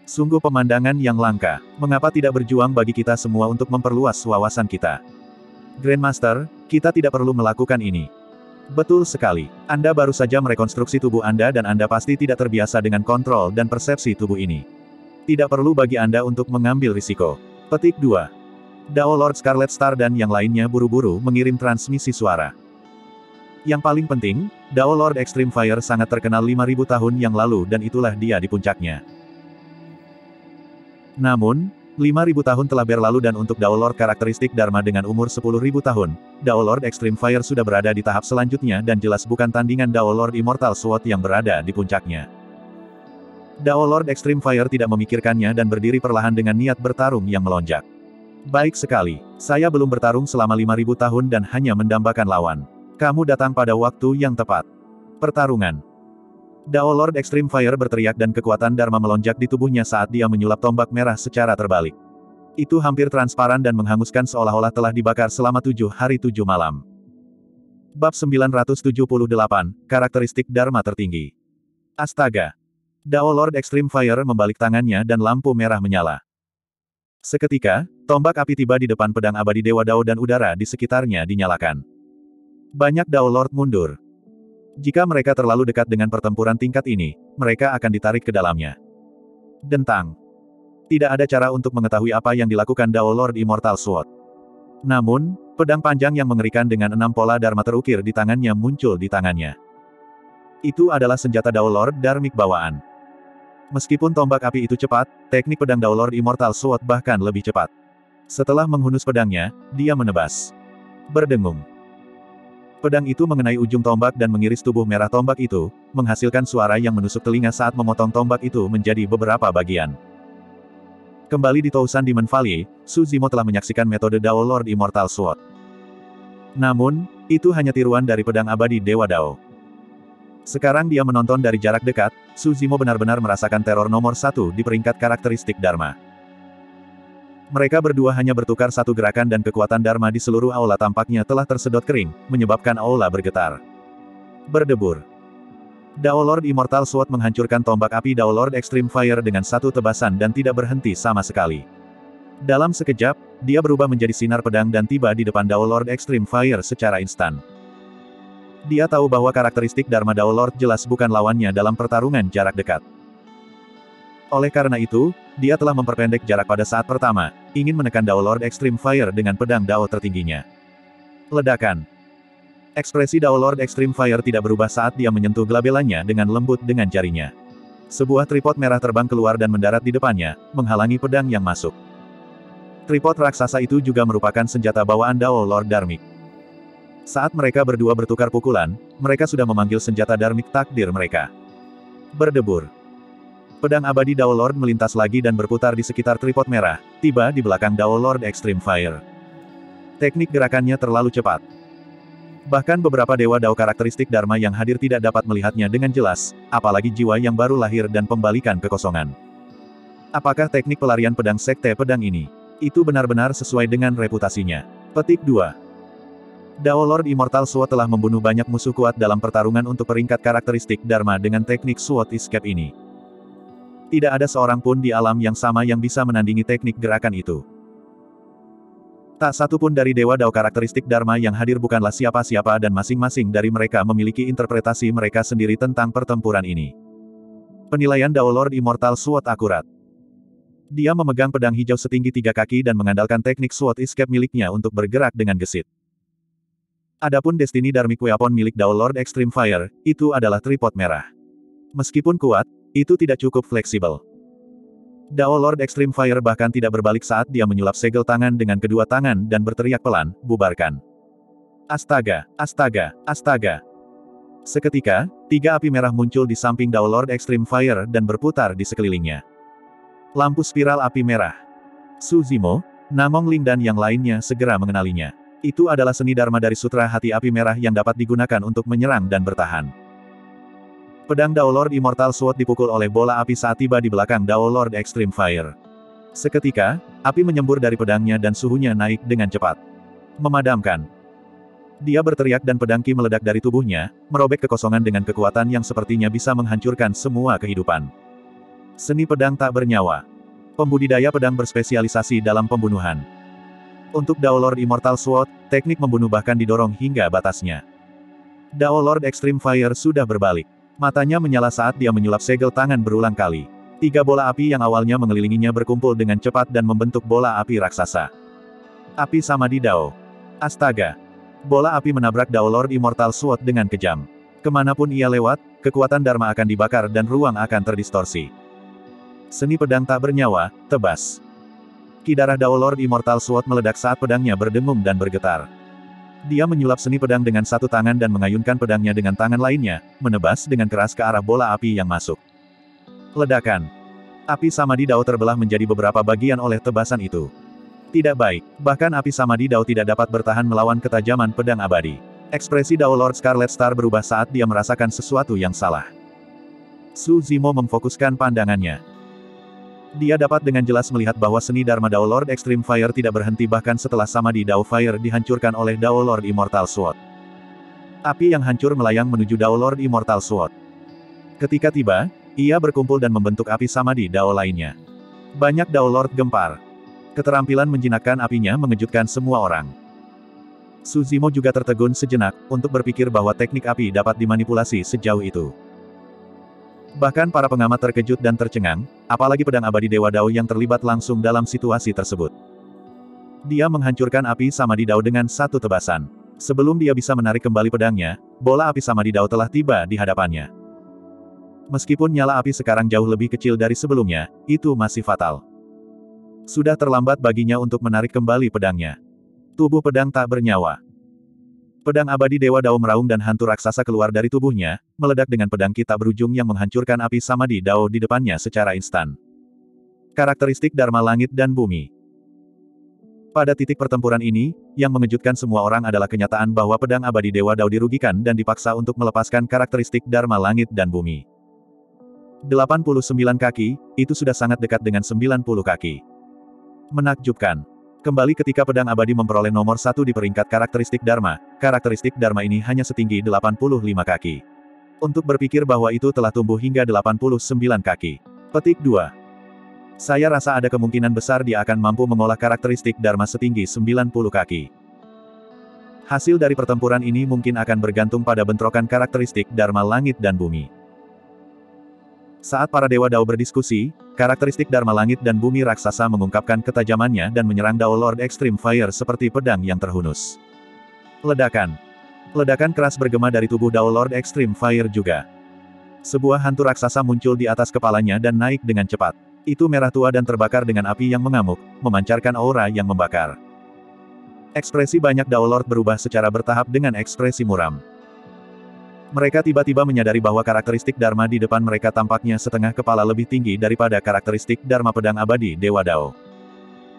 Sungguh pemandangan yang langka. Mengapa tidak berjuang bagi kita semua untuk memperluas wawasan kita? Grandmaster, kita tidak perlu melakukan ini. Betul sekali. Anda baru saja merekonstruksi tubuh Anda dan Anda pasti tidak terbiasa dengan kontrol dan persepsi tubuh ini. Tidak perlu bagi Anda untuk mengambil risiko. Petik 2. Dao Lord Scarlet Star dan yang lainnya buru-buru mengirim transmisi suara. Yang paling penting, Dao Lord Extreme Fire sangat terkenal 5000 tahun yang lalu dan itulah dia di puncaknya. Namun, 5000 tahun telah berlalu dan untuk Dao Lord karakteristik Dharma dengan umur 10.000 tahun, Dao Lord Extreme Fire sudah berada di tahap selanjutnya dan jelas bukan tandingan Dao Lord Immortal Sword yang berada di puncaknya. Dao Lord Extreme Fire tidak memikirkannya dan berdiri perlahan dengan niat bertarung yang melonjak. Baik sekali, saya belum bertarung selama 5000 tahun dan hanya mendambakan lawan. Kamu datang pada waktu yang tepat. Pertarungan. Dao Lord Extreme Fire berteriak dan kekuatan Dharma melonjak di tubuhnya saat dia menyulap tombak merah secara terbalik. Itu hampir transparan dan menghanguskan seolah-olah telah dibakar selama tujuh hari tujuh malam. Bab 978, Karakteristik Dharma Tertinggi. Astaga! Dao Lord Extreme Fire membalik tangannya dan lampu merah menyala. Seketika, tombak api tiba di depan pedang abadi Dewa Dao dan udara di sekitarnya dinyalakan. Banyak Dao Lord mundur. Jika mereka terlalu dekat dengan pertempuran tingkat ini, mereka akan ditarik ke dalamnya. Dentang. Tidak ada cara untuk mengetahui apa yang dilakukan Dao Lord Immortal Sword. Namun, pedang panjang yang mengerikan dengan enam pola Dharma terukir di tangannya muncul di tangannya. Itu adalah senjata Dao Lord Dharmik bawaan. Meskipun tombak api itu cepat, teknik pedang Dao Lord Immortal Sword bahkan lebih cepat. Setelah menghunus pedangnya, dia menebas. Berdengung. Pedang itu mengenai ujung tombak dan mengiris tubuh merah tombak itu, menghasilkan suara yang menusuk telinga saat memotong tombak itu menjadi beberapa bagian. Kembali di Tousan Demon Valley, Suzimo telah menyaksikan metode Dao Lord Immortal Sword. Namun, itu hanya tiruan dari pedang abadi Dewa Dao. Sekarang dia menonton dari jarak dekat, Suzimo benar-benar merasakan teror nomor satu di peringkat karakteristik Dharma. Mereka berdua hanya bertukar satu gerakan dan kekuatan Dharma di seluruh aula tampaknya telah tersedot kering, menyebabkan aula bergetar. Berdebur. Dao Lord Immortal Sword menghancurkan tombak api Dao Lord Extreme Fire dengan satu tebasan dan tidak berhenti sama sekali. Dalam sekejap, dia berubah menjadi sinar pedang dan tiba di depan Dao Lord Extreme Fire secara instan. Dia tahu bahwa karakteristik Dharma Dao Lord jelas bukan lawannya dalam pertarungan jarak dekat. Oleh karena itu, dia telah memperpendek jarak pada saat pertama, ingin menekan Dao Lord Extreme Fire dengan pedang Dao tertingginya. Ledakan. Ekspresi Dao Lord Extreme Fire tidak berubah saat dia menyentuh gelabelannya dengan lembut dengan jarinya. Sebuah tripod merah terbang keluar dan mendarat di depannya, menghalangi pedang yang masuk. Tripod raksasa itu juga merupakan senjata bawaan Dao Lord Dharmik. Saat mereka berdua bertukar pukulan, mereka sudah memanggil senjata Dharmik takdir mereka. Berdebur. Pedang abadi Dao Lord melintas lagi dan berputar di sekitar tripod merah, tiba di belakang Dao Lord Extreme Fire. Teknik gerakannya terlalu cepat. Bahkan beberapa dewa Dao karakteristik Dharma yang hadir tidak dapat melihatnya dengan jelas, apalagi jiwa yang baru lahir dan pembalikan kekosongan. Apakah teknik pelarian pedang sekte pedang ini? Itu benar-benar sesuai dengan reputasinya. Petik 2. Dao Lord Immortal Sword telah membunuh banyak musuh kuat dalam pertarungan untuk peringkat karakteristik Dharma dengan teknik Sword Escape ini. Tidak ada seorang pun di alam yang sama yang bisa menandingi teknik gerakan itu. Tak satu pun dari Dewa Dao karakteristik Dharma yang hadir bukanlah siapa-siapa dan masing-masing dari mereka memiliki interpretasi mereka sendiri tentang pertempuran ini. Penilaian Dao Lord Immortal Sword akurat. Dia memegang pedang hijau setinggi tiga kaki dan mengandalkan teknik Sword Escape miliknya untuk bergerak dengan gesit. Adapun Destiny Dharmic Weapon milik Dao Lord Extreme Fire, itu adalah tripod merah. Meskipun kuat, itu tidak cukup fleksibel. Dao Lord Extreme Fire bahkan tidak berbalik saat dia menyulap segel tangan dengan kedua tangan dan berteriak pelan, bubarkan. Astaga, astaga, astaga. Seketika, tiga api merah muncul di samping Dao Lord Extreme Fire dan berputar di sekelilingnya. Lampu spiral api merah. Su Zimo, Namong Ling dan yang lainnya segera mengenalinya. Itu adalah seni dharma dari sutra hati api merah yang dapat digunakan untuk menyerang dan bertahan. Pedang Dao Lord Immortal Sword dipukul oleh bola api saat tiba di belakang Dao Lord Extreme Fire. Seketika, api menyembur dari pedangnya dan suhunya naik dengan cepat. Memadamkan. Dia berteriak dan pedang Ki meledak dari tubuhnya, merobek kekosongan dengan kekuatan yang sepertinya bisa menghancurkan semua kehidupan. Seni pedang tak bernyawa. Pembudidaya pedang berspesialisasi dalam pembunuhan. Untuk Dao Lord Immortal Sword, teknik membunuh bahkan didorong hingga batasnya. Dao Lord Extreme Fire sudah berbalik. Matanya menyala saat dia menyulap segel tangan berulang kali. Tiga bola api yang awalnya mengelilinginya berkumpul dengan cepat dan membentuk bola api raksasa. Api sama di Dao. Astaga! Bola api menabrak Dao Lord Immortal Sword dengan kejam. Ke mana pun ia lewat, kekuatan Dharma akan dibakar dan ruang akan terdistorsi. Seni pedang tak bernyawa, tebas. Kidarah Dao Lord Immortal Sword meledak saat pedangnya berdengung dan bergetar. Dia menyulap seni pedang dengan satu tangan dan mengayunkan pedangnya dengan tangan lainnya, menebas dengan keras ke arah bola api yang masuk. Ledakan. Api Samadhi Dao terbelah menjadi beberapa bagian oleh tebasan itu. Tidak baik, bahkan api Samadhi Dao tidak dapat bertahan melawan ketajaman pedang abadi. Ekspresi Dao Lord Scarlet Star berubah saat dia merasakan sesuatu yang salah. Su Zimo memfokuskan pandangannya. Dia dapat dengan jelas melihat bahwa seni Dharma Dao Lord Extreme Fire tidak berhenti bahkan setelah Samadhi Dao Fire dihancurkan oleh Dao Lord Immortal Sword. Api yang hancur melayang menuju Dao Lord Immortal Sword. Ketika tiba, ia berkumpul dan membentuk api Samadhi Dao lainnya. Banyak Dao Lord gempar. Keterampilan menjinakkan apinya mengejutkan semua orang. Suzimo juga tertegun sejenak, untuk berpikir bahwa teknik api dapat dimanipulasi sejauh itu. Bahkan para pengamat terkejut dan tercengang, apalagi pedang abadi Dewa Dao yang terlibat langsung dalam situasi tersebut. Dia menghancurkan api Samadhi Dao dengan satu tebasan. Sebelum dia bisa menarik kembali pedangnya, bola api Samadhi Dao telah tiba di hadapannya. Meskipun nyala api sekarang jauh lebih kecil dari sebelumnya, itu masih fatal. Sudah terlambat baginya untuk menarik kembali pedangnya. Tubuh pedang tak bernyawa. Pedang abadi Dewa Dao meraung dan hantu raksasa keluar dari tubuhnya, meledak dengan pedang kita berujung yang menghancurkan api Samadhi Dao di depannya secara instan. Karakteristik Dharma Langit dan Bumi Pada titik pertempuran ini, yang mengejutkan semua orang adalah kenyataan bahwa pedang abadi Dewa Dao dirugikan dan dipaksa untuk melepaskan karakteristik Dharma Langit dan Bumi. 89 kaki, itu sudah sangat dekat dengan 90 kaki. Menakjubkan. Kembali ketika pedang abadi memperoleh nomor satu di peringkat karakteristik Dharma, karakteristik Dharma ini hanya setinggi 85 kaki. Untuk berpikir bahwa itu telah tumbuh hingga 89 kaki. Petik 2. Saya rasa ada kemungkinan besar dia akan mampu mengolah karakteristik Dharma setinggi 90 kaki. Hasil dari pertempuran ini mungkin akan bergantung pada bentrokan karakteristik Dharma langit dan bumi. Saat para Dewa Dao berdiskusi, karakteristik Dharma Langit dan Bumi Raksasa mengungkapkan ketajamannya dan menyerang Dao Lord Extreme Fire seperti pedang yang terhunus. Ledakan. Ledakan keras bergema dari tubuh Dao Lord Extreme Fire juga. Sebuah hantu raksasa muncul di atas kepalanya dan naik dengan cepat. Itu merah tua dan terbakar dengan api yang mengamuk, memancarkan aura yang membakar. Ekspresi banyak Dao Lord berubah secara bertahap dengan ekspresi muram. Mereka tiba-tiba menyadari bahwa karakteristik Dharma di depan mereka tampaknya setengah kepala lebih tinggi daripada karakteristik Dharma pedang abadi Dewa Dao.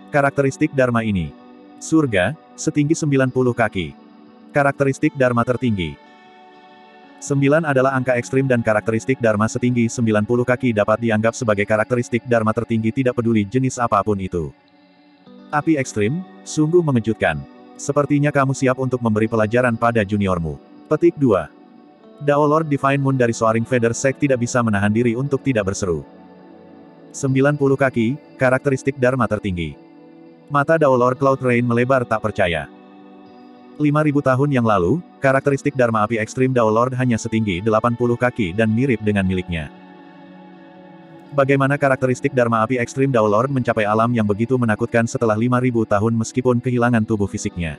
Karakteristik Dharma ini. Surga, setinggi 90 kaki. Karakteristik Dharma tertinggi. 9 adalah angka ekstrim dan karakteristik Dharma setinggi 90 kaki dapat dianggap sebagai karakteristik Dharma tertinggi tidak peduli jenis apa pun itu. Api ekstrim, sungguh mengejutkan. Sepertinya kamu siap untuk memberi pelajaran pada juniormu. Petik 2. Dao Lord Divine Moon dari Soaring Feather Sect tidak bisa menahan diri untuk tidak berseru. 90 kaki, karakteristik Dharma tertinggi. Mata Dao Lord Cloud Rain melebar tak percaya. 5000 tahun yang lalu, karakteristik Dharma api ekstrim Dao Lord hanya setinggi 80 kaki dan mirip dengan miliknya. Bagaimana karakteristik Dharma api ekstrim Dao Lord mencapai alam yang begitu menakutkan setelah 5000 tahun meskipun kehilangan tubuh fisiknya?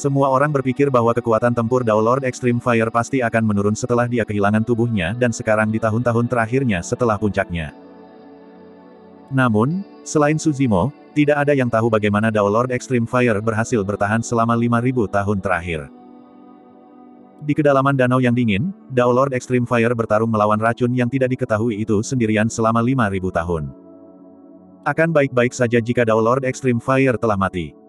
Semua orang berpikir bahwa kekuatan tempur Dao Lord Extreme Fire pasti akan menurun setelah dia kehilangan tubuhnya dan sekarang di tahun-tahun terakhirnya setelah puncaknya. Namun, selain Suzimo, tidak ada yang tahu bagaimana Dao Lord Extreme Fire berhasil bertahan selama 5000 tahun terakhir. Di kedalaman danau yang dingin, Dao Lord Extreme Fire bertarung melawan racun yang tidak diketahui itu sendirian selama 5000 tahun. Akan baik-baik saja jika Dao Lord Extreme Fire telah mati.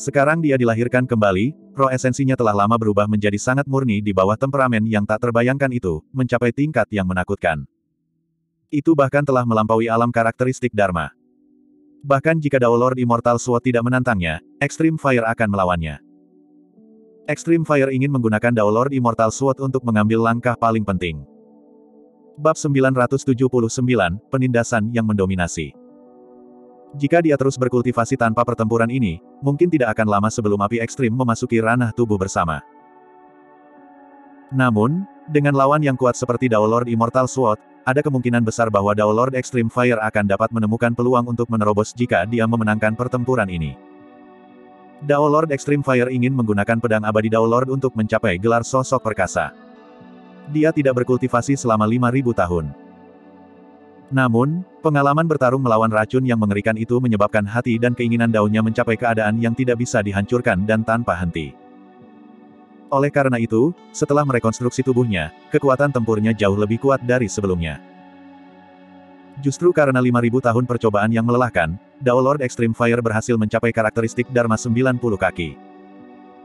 Sekarang dia dilahirkan kembali, roh esensinya telah lama berubah menjadi sangat murni di bawah temperamen yang tak terbayangkan itu, mencapai tingkat yang menakutkan. Itu bahkan telah melampaui alam karakteristik Dharma. Bahkan jika Dao Lord Immortal Sword tidak menantangnya, Extreme Fire akan melawannya. Extreme Fire ingin menggunakan Dao Lord Immortal Sword untuk mengambil langkah paling penting. Bab 979, Penindasan yang mendominasi. Jika dia terus berkultivasi tanpa pertempuran ini, mungkin tidak akan lama sebelum api ekstrim memasuki ranah tubuh bersama. Namun, dengan lawan yang kuat seperti Dao Lord Immortal Sword, ada kemungkinan besar bahwa Dao Lord Extreme Fire akan dapat menemukan peluang untuk menerobos jika dia memenangkan pertempuran ini. Dao Lord Extreme Fire ingin menggunakan pedang abadi Dao Lord untuk mencapai gelar sosok perkasa. Dia tidak berkultivasi selama 5000 tahun. Namun, pengalaman bertarung melawan racun yang mengerikan itu menyebabkan hati dan keinginan daunnya mencapai keadaan yang tidak bisa dihancurkan dan tanpa henti. Oleh karena itu, setelah merekonstruksi tubuhnya, kekuatan tempurnya jauh lebih kuat dari sebelumnya. Justru karena 5000 tahun percobaan yang melelahkan, Dao Lord Extreme Fire berhasil mencapai karakteristik Dharma 90 kaki.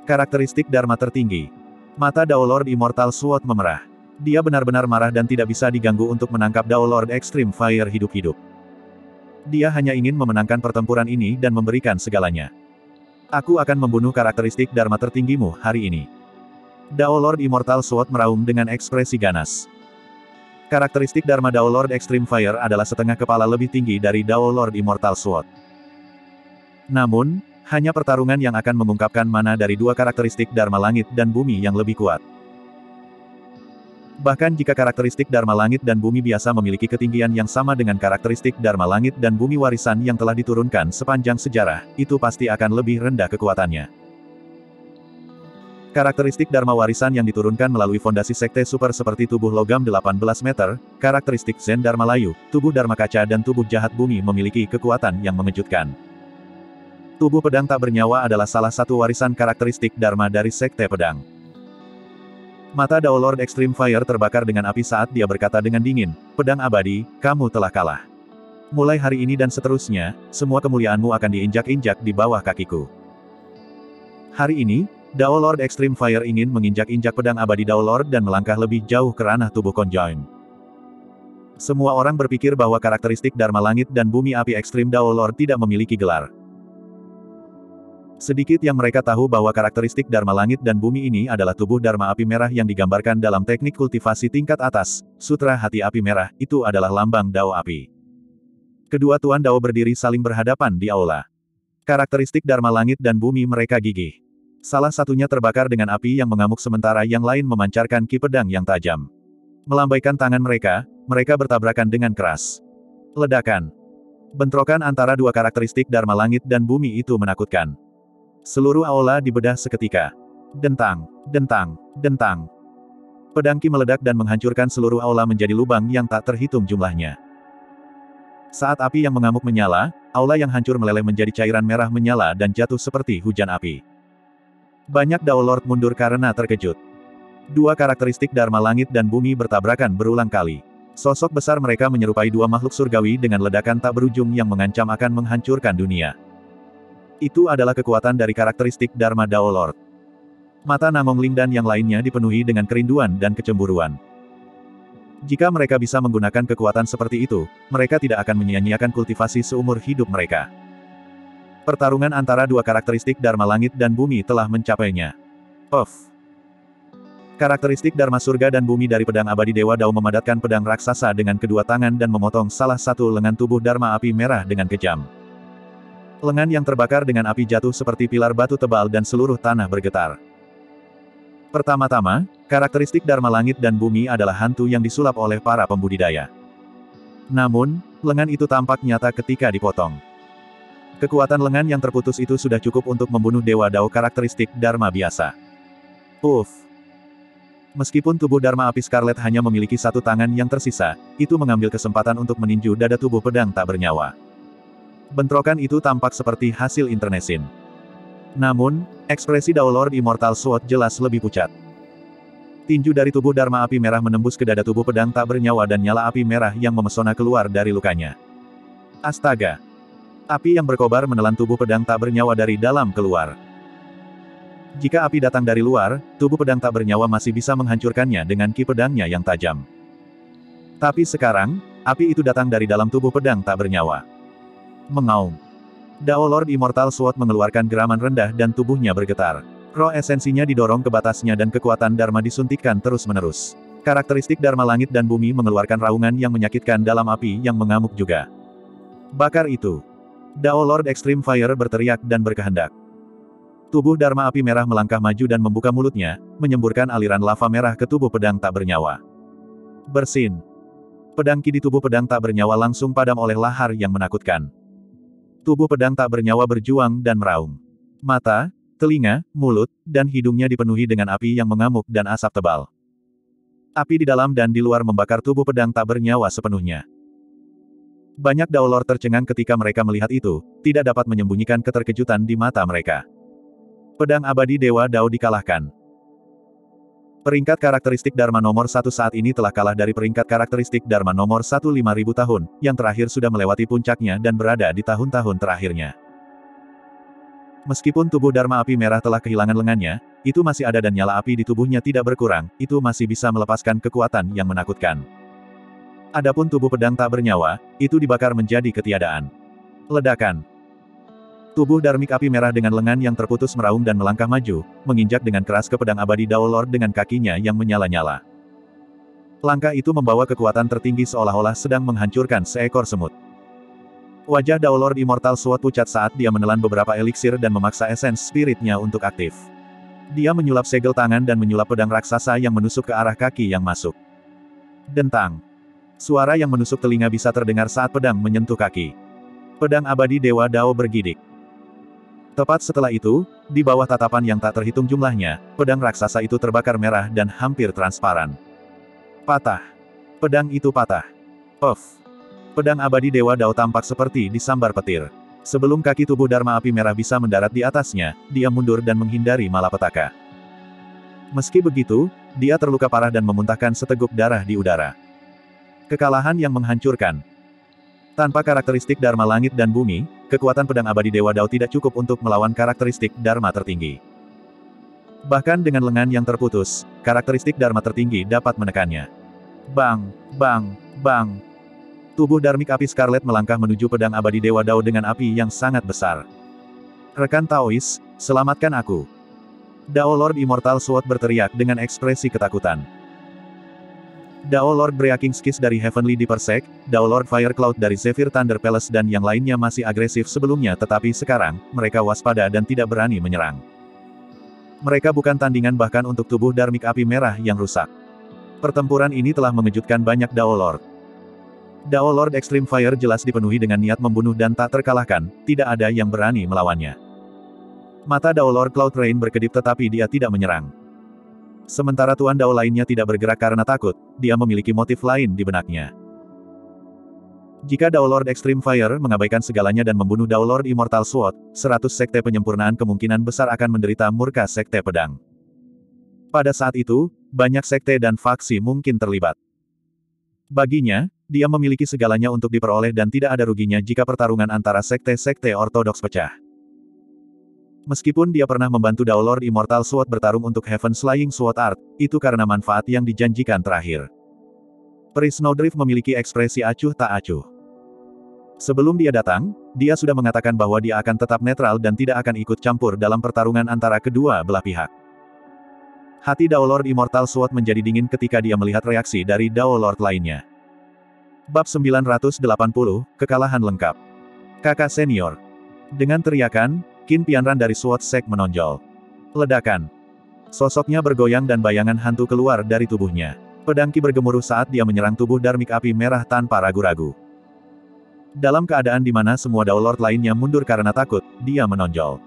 Karakteristik Dharma tertinggi. Mata Dao Lord Immortal Sword memerah. Dia benar-benar marah dan tidak bisa diganggu untuk menangkap Dao Lord Extreme Fire hidup-hidup. Dia hanya ingin memenangkan pertempuran ini dan memberikan segalanya. Aku akan membunuh karakteristik Dharma tertinggimu hari ini. Dao Lord Immortal Sword meraung dengan ekspresi ganas. Karakteristik Dharma Dao Lord Extreme Fire adalah setengah kepala lebih tinggi dari Dao Lord Immortal Sword. Namun, hanya pertarungan yang akan mengungkapkan mana dari dua karakteristik Dharma Langit dan Bumi yang lebih kuat. Bahkan jika karakteristik Dharma Langit dan Bumi biasa memiliki ketinggian yang sama dengan karakteristik Dharma Langit dan Bumi warisan yang telah diturunkan sepanjang sejarah, itu pasti akan lebih rendah kekuatannya. Karakteristik Dharma warisan yang diturunkan melalui fondasi sekte super seperti tubuh logam 18 meter, karakteristik Zen Dharma Layu, tubuh Dharma kaca dan tubuh jahat bumi memiliki kekuatan yang mengejutkan. Tubuh pedang tak bernyawa adalah salah satu warisan karakteristik Dharma dari sekte pedang. Mata Dao Lord Extreme Fire terbakar dengan api saat dia berkata dengan dingin, Pedang abadi, kamu telah kalah. Mulai hari ini dan seterusnya, semua kemuliaanmu akan diinjak-injak di bawah kakiku. Hari ini, Dao Lord Extreme Fire ingin menginjak-injak pedang abadi Dao Lord dan melangkah lebih jauh ke ranah tubuh Conjoin. Semua orang berpikir bahwa karakteristik Dharma Langit dan Bumi Api Ekstrim Dao Lord tidak memiliki gelar. Sedikit yang mereka tahu bahwa karakteristik Dharma Langit dan Bumi ini adalah tubuh Dharma Api Merah yang digambarkan dalam teknik kultivasi tingkat atas, Sutra Hati Api Merah, itu adalah lambang Dao Api. Kedua Tuan Dao berdiri saling berhadapan di aula. Karakteristik Dharma Langit dan Bumi mereka gigih. Salah satunya terbakar dengan api yang mengamuk sementara yang lain memancarkan ki pedang yang tajam. Melambaikan tangan mereka, mereka bertabrakan dengan keras. Ledakan. Bentrokan antara dua karakteristik Dharma Langit dan Bumi itu menakutkan. Seluruh aula dibedah seketika. Dentang, dentang, dentang. Pedang ki meledak dan menghancurkan seluruh aula menjadi lubang yang tak terhitung jumlahnya. Saat api yang mengamuk menyala, aula yang hancur meleleh menjadi cairan merah menyala dan jatuh seperti hujan api. Banyak Dao Lord mundur karena terkejut. Dua karakteristik Dharma Langit dan Bumi bertabrakan berulang kali. Sosok besar mereka menyerupai dua makhluk surgawi dengan ledakan tak berujung yang mengancam akan menghancurkan dunia. Itu adalah kekuatan dari karakteristik Dharma Dao Lord. Mata Namong Ling dan yang lainnya dipenuhi dengan kerinduan dan kecemburuan. Jika mereka bisa menggunakan kekuatan seperti itu, mereka tidak akan menyia-nyiakan kultivasi seumur hidup mereka. Pertarungan antara dua karakteristik Dharma Langit dan Bumi telah mencapainya. Of. Karakteristik Dharma Surga dan Bumi dari pedang abadi Dewa Dao memadatkan pedang raksasa dengan kedua tangan dan memotong salah satu lengan tubuh Dharma api merah dengan kejam. Lengan yang terbakar dengan api jatuh seperti pilar batu tebal dan seluruh tanah bergetar. Pertama-tama, karakteristik Dharma Langit dan Bumi adalah hantu yang disulap oleh para pembudidaya. Namun, lengan itu tampak nyata ketika dipotong. Kekuatan lengan yang terputus itu sudah cukup untuk membunuh Dewa Dao karakteristik Dharma biasa. Uff! Meskipun tubuh Dharma Api Scarlet hanya memiliki satu tangan yang tersisa, itu mengambil kesempatan untuk meninju dada tubuh pedang tak bernyawa. Bentrokan itu tampak seperti hasil internesin. Namun, ekspresi Dao Lord Immortal Sword jelas lebih pucat. Tinju dari tubuh Dharma api merah menembus ke dada tubuh pedang tak bernyawa dan nyala api merah yang memesona keluar dari lukanya. Astaga! Api yang berkobar menelan tubuh pedang tak bernyawa dari dalam keluar. Jika api datang dari luar, tubuh pedang tak bernyawa masih bisa menghancurkannya dengan ki pedangnya yang tajam. Tapi sekarang, api itu datang dari dalam tubuh pedang tak bernyawa. Mengaum. Dao Lord Immortal Sword mengeluarkan geraman rendah dan tubuhnya bergetar. Roh esensinya didorong ke batasnya dan kekuatan Dharma disuntikkan terus-menerus. Karakteristik Dharma langit dan bumi mengeluarkan raungan yang menyakitkan dalam api yang mengamuk juga. Bakar itu. Dao Lord Extreme Fire berteriak dan berkehendak. Tubuh Dharma api merah melangkah maju dan membuka mulutnya, menyemburkan aliran lava merah ke tubuh pedang tak bernyawa. Bersin. Pedang ki di tubuh pedang tak bernyawa langsung padam oleh lahar yang menakutkan. Tubuh pedang tak bernyawa berjuang dan meraung. Mata, telinga, mulut, dan hidungnya dipenuhi dengan api yang mengamuk dan asap tebal. Api di dalam dan di luar membakar tubuh pedang tak bernyawa sepenuhnya. Banyak daulor tercengang ketika mereka melihat itu, tidak dapat menyembunyikan keterkejutan di mata mereka. Pedang abadi Dewa Dao dikalahkan. Peringkat karakteristik Dharma nomor satu saat ini telah kalah dari peringkat karakteristik Dharma nomor satu 5000 tahun, yang terakhir sudah melewati puncaknya dan berada di tahun-tahun terakhirnya. Meskipun tubuh Dharma api merah telah kehilangan lengannya, itu masih ada dan nyala api di tubuhnya tidak berkurang, itu masih bisa melepaskan kekuatan yang menakutkan. Adapun tubuh pedang tak bernyawa, itu dibakar menjadi ketiadaan. Ledakan. Tubuh Darmik api merah dengan lengan yang terputus meraung dan melangkah maju, menginjak dengan keras ke pedang abadi Dao Lord dengan kakinya yang menyala-nyala. Langkah itu membawa kekuatan tertinggi seolah-olah sedang menghancurkan seekor semut. Wajah Dao Lord Immortal Sword pucat saat dia menelan beberapa eliksir dan memaksa esens spiritnya untuk aktif. Dia menyulap segel tangan dan menyulap pedang raksasa yang menusuk ke arah kaki yang masuk. Dentang. Suara yang menusuk telinga bisa terdengar saat pedang menyentuh kaki. Pedang abadi Dewa Dao bergidik. Tepat setelah itu, di bawah tatapan yang tak terhitung jumlahnya, pedang raksasa itu terbakar merah dan hampir transparan. Patah. Pedang itu patah. Off. Pedang abadi Dewa Dao tampak seperti disambar petir. Sebelum kaki tubuh Dharma api merah bisa mendarat di atasnya, dia mundur dan menghindari malapetaka. Meski begitu, dia terluka parah dan memuntahkan seteguk darah di udara. Kekalahan yang menghancurkan. Tanpa karakteristik Dharma langit dan bumi, kekuatan pedang abadi Dewa Dao tidak cukup untuk melawan karakteristik Dharma tertinggi. Bahkan dengan lengan yang terputus, karakteristik Dharma tertinggi dapat menekannya. Bang, bang, bang. Tubuh Darmik api Scarlet melangkah menuju pedang abadi Dewa Dao dengan api yang sangat besar. Rekan Taois, selamatkan aku. Dao Lord Immortal Sword berteriak dengan ekspresi ketakutan. Dao Lord Breaking Skis dari Heavenly Deeper Sect, Dao Lord Fire Cloud dari Zephyr Thunder Palace dan yang lainnya masih agresif sebelumnya tetapi sekarang, mereka waspada dan tidak berani menyerang. Mereka bukan tandingan bahkan untuk tubuh Darmik Api Merah yang rusak. Pertempuran ini telah mengejutkan banyak Dao Lord. Dao Lord Extreme Fire jelas dipenuhi dengan niat membunuh dan tak terkalahkan, tidak ada yang berani melawannya. Mata Dao Lord Cloud Rain berkedip tetapi dia tidak menyerang. Sementara Tuan Dao lainnya tidak bergerak karena takut, dia memiliki motif lain di benaknya. Jika Dao Lord Extreme Fire mengabaikan segalanya dan membunuh Dao Lord Immortal Sword, 100 sekte penyempurnaan kemungkinan besar akan menderita murka sekte pedang. Pada saat itu, banyak sekte dan faksi mungkin terlibat. Baginya, dia memiliki segalanya untuk diperoleh dan tidak ada ruginya jika pertarungan antara sekte-sekte ortodoks pecah. Meskipun dia pernah membantu Dao Lord Immortal Sword bertarung untuk Heaven Slaying Sword Art, itu karena manfaat yang dijanjikan terakhir. Peri Snowdrift memiliki ekspresi acuh tak acuh. Sebelum dia datang, dia sudah mengatakan bahwa dia akan tetap netral dan tidak akan ikut campur dalam pertarungan antara kedua belah pihak. Hati Dao Lord Immortal Sword menjadi dingin ketika dia melihat reaksi dari Dao Lord lainnya. Bab 980, Kekalahan Lengkap. Kakak Senior. Dengan teriakan, Qin Pianran dari Sword Sek menonjol. Ledakan. Sosoknya bergoyang dan bayangan hantu keluar dari tubuhnya. Pedang Qi bergemuruh saat dia menyerang tubuh Darmik Api Merah tanpa ragu-ragu. Dalam keadaan di mana semua Dao Lord lainnya mundur karena takut, dia menonjol.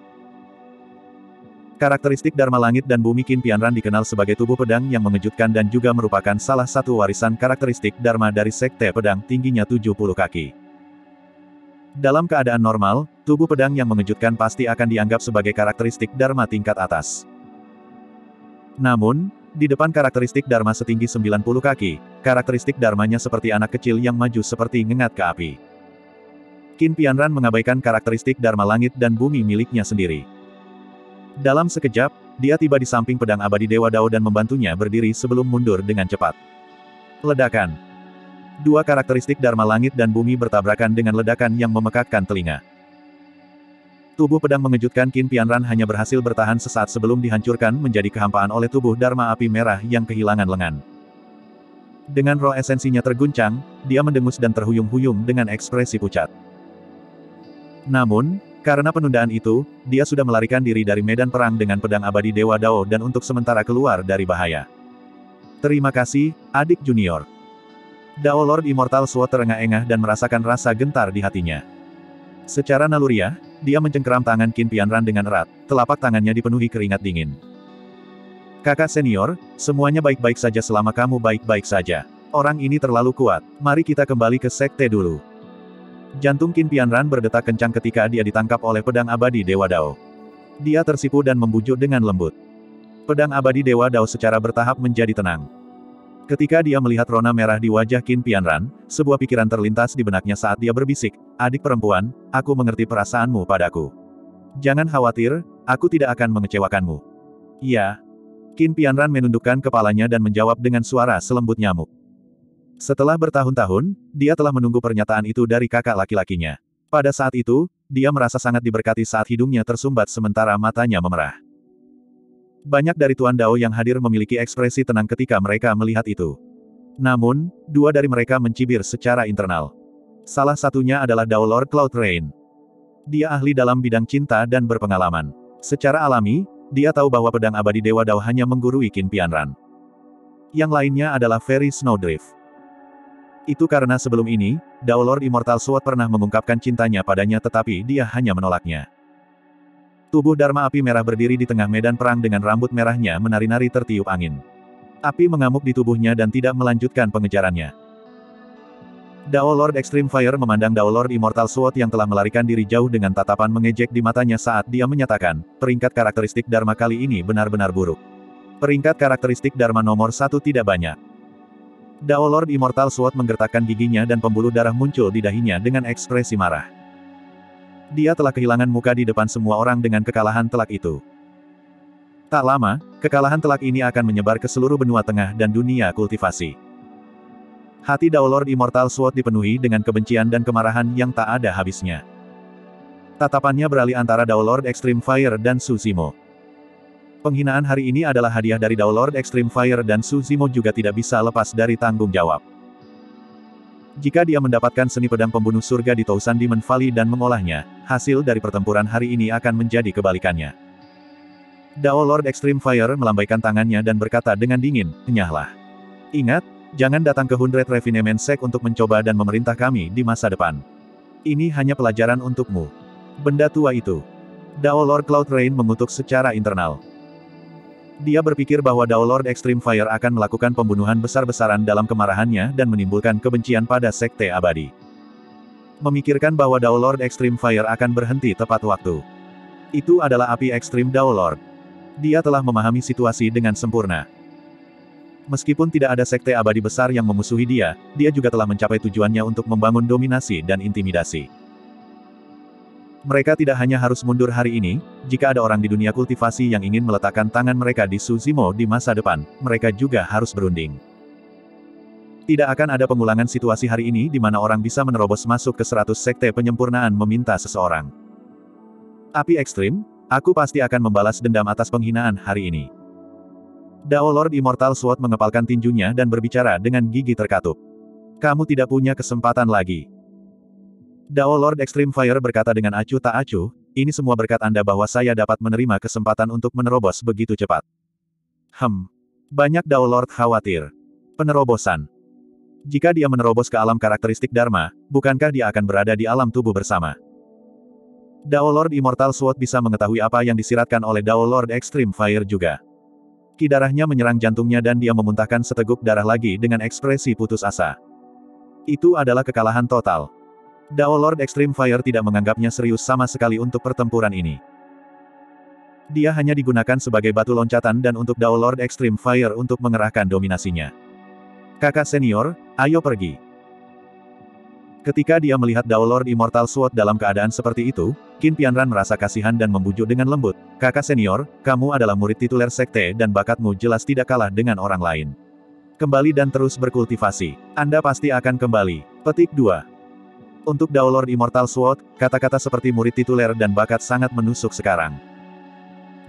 Karakteristik Dharma Langit dan Bumi Qin Pianran dikenal sebagai tubuh pedang yang mengejutkan dan juga merupakan salah satu warisan karakteristik Dharma dari Sekte Pedang tingginya 70 kaki. Dalam keadaan normal, tubuh pedang yang mengejutkan pasti akan dianggap sebagai karakteristik Dharma tingkat atas. Namun, di depan karakteristik Dharma setinggi 90 kaki, karakteristik Dharmanya seperti anak kecil yang maju seperti ngengat ke api. Qin Pianran mengabaikan karakteristik Dharma Langit dan Bumi miliknya sendiri. Dalam sekejap, dia tiba di samping pedang abadi Dewa Dao dan membantunya berdiri sebelum mundur dengan cepat. Ledakan. Dua karakteristik Dharma Langit dan Bumi bertabrakan dengan ledakan yang memekakkan telinga. Tubuh pedang mengejutkan Qin Pianran hanya berhasil bertahan sesaat sebelum dihancurkan menjadi kehampaan oleh tubuh Dharma Api Merah yang kehilangan lengan. Dengan roh esensinya terguncang, dia mendengus dan terhuyung-huyung dengan ekspresi pucat. Namun, karena penundaan itu, dia sudah melarikan diri dari medan perang dengan pedang abadi Dewa Dao dan untuk sementara keluar dari bahaya. Terima kasih, adik junior. Dao Lord Immortal Sword terengah-engah dan merasakan rasa gentar di hatinya. Secara naluriah, dia mencengkeram tangan Qin Pianran dengan erat, telapak tangannya dipenuhi keringat dingin. Kakak senior, semuanya baik-baik saja selama kamu baik-baik saja. Orang ini terlalu kuat, mari kita kembali ke sekte dulu. Jantung Qin Pianran berdetak kencang ketika dia ditangkap oleh pedang abadi Dewa Dao. Dia tersipu dan membujuk dengan lembut. Pedang abadi Dewa Dao secara bertahap menjadi tenang. Ketika dia melihat rona merah di wajah Qin Pianran, sebuah pikiran terlintas di benaknya saat dia berbisik, Adik perempuan, aku mengerti perasaanmu padaku. Jangan khawatir, aku tidak akan mengecewakanmu. Iya. Qin Pianran menundukkan kepalanya dan menjawab dengan suara selembut nyamuk. Setelah bertahun-tahun, dia telah menunggu pernyataan itu dari kakak laki-lakinya. Pada saat itu, dia merasa sangat diberkati saat hidungnya tersumbat sementara matanya memerah. Banyak dari Tuan Dao yang hadir memiliki ekspresi tenang ketika mereka melihat itu. Namun, dua dari mereka mencibir secara internal. Salah satunya adalah Dao Lord Cloud Rain. Dia ahli dalam bidang cinta dan berpengalaman. Secara alami, dia tahu bahwa pedang abadi Dewa Dao hanya menggurui Qin Pianran. Yang lainnya adalah Fairy Snowdrift. Itu karena sebelum ini, Dao Lord Immortal Sword pernah mengungkapkan cintanya padanya tetapi dia hanya menolaknya. Tubuh Dharma Api Merah berdiri di tengah medan perang dengan rambut merahnya menari-nari tertiup angin. Api mengamuk di tubuhnya dan tidak melanjutkan pengejarannya. Dao Lord Extreme Fire memandang Dao Lord Immortal Sword yang telah melarikan diri jauh dengan tatapan mengejek di matanya saat dia menyatakan, peringkat karakteristik Dharma kali ini benar-benar buruk. Peringkat karakteristik Dharma nomor satu tidak banyak. Dao Lord Immortal Sword menggertakkan giginya dan pembuluh darah muncul di dahinya dengan ekspresi marah. Dia telah kehilangan muka di depan semua orang dengan kekalahan telak itu. Tak lama, kekalahan telak ini akan menyebar ke seluruh benua tengah dan dunia kultivasi. Hati Dao Lord Immortal Sword dipenuhi dengan kebencian dan kemarahan yang tak ada habisnya. Tatapannya beralih antara Dao Lord Extreme Fire dan Suzimo. Penghinaan hari ini adalah hadiah dari Dao Lord Extreme Fire dan Su Zimo juga tidak bisa lepas dari tanggung jawab. Jika dia mendapatkan seni pedang pembunuh surga di Tousan Demon Valley dan mengolahnya, hasil dari pertempuran hari ini akan menjadi kebalikannya. Dao Lord Extreme Fire melambaikan tangannya dan berkata dengan dingin, Enyahlah. Ingat, jangan datang ke Hundred Refinement Sek untuk mencoba dan memerintah kami di masa depan. Ini hanya pelajaran untukmu. Benda tua itu. Dao Lord Cloud Rain mengutuk secara internal. Dia berpikir bahwa Dao Lord Extreme Fire akan melakukan pembunuhan besar-besaran dalam kemarahannya dan menimbulkan kebencian pada Sekte Abadi. Memikirkan bahwa Dao Lord Extreme Fire akan berhenti tepat waktu. Itu adalah api ekstrim Dao Lord. Dia telah memahami situasi dengan sempurna. Meskipun tidak ada sekte abadi besar yang memusuhi dia, dia juga telah mencapai tujuannya untuk membangun dominasi dan intimidasi. Mereka tidak hanya harus mundur hari ini, jika ada orang di dunia kultivasi yang ingin meletakkan tangan mereka di Suzimo di masa depan, mereka juga harus berunding. Tidak akan ada pengulangan situasi hari ini di mana orang bisa menerobos masuk ke 100 sekte penyempurnaan meminta seseorang. Api ekstrim, aku pasti akan membalas dendam atas penghinaan hari ini. Dao Lord Immortal Sword mengepalkan tinjunya dan berbicara dengan gigi terkatup. Kamu tidak punya kesempatan lagi. Dao Lord Extreme Fire berkata dengan acuh tak acuh, ini semua berkat Anda bahwa saya dapat menerima kesempatan untuk menerobos begitu cepat. Hem. Banyak Dao Lord khawatir. Penerobosan. Jika dia menerobos ke alam karakteristik Dharma, bukankah dia akan berada di alam tubuh bersama? Dao Lord Immortal Sword bisa mengetahui apa yang disiratkan oleh Dao Lord Extreme Fire juga. Ki darahnya menyerang jantungnya dan dia memuntahkan seteguk darah lagi dengan ekspresi putus asa. Itu adalah kekalahan total. Dao Lord Extreme Fire tidak menganggapnya serius sama sekali untuk pertempuran ini. Dia hanya digunakan sebagai batu loncatan dan untuk Dao Lord Extreme Fire untuk mengerahkan dominasinya. Kakak senior, ayo pergi. Ketika dia melihat Dao Lord Immortal Sword dalam keadaan seperti itu, Qin Pianran merasa kasihan dan membujuk dengan lembut, kakak senior, kamu adalah murid tituler sekte dan bakatmu jelas tidak kalah dengan orang lain. Kembali dan terus berkultivasi. Anda pasti akan kembali. Petik 2. Untuk Dao Lord Immortal Sword, kata-kata seperti murid tituler dan bakat sangat menusuk sekarang.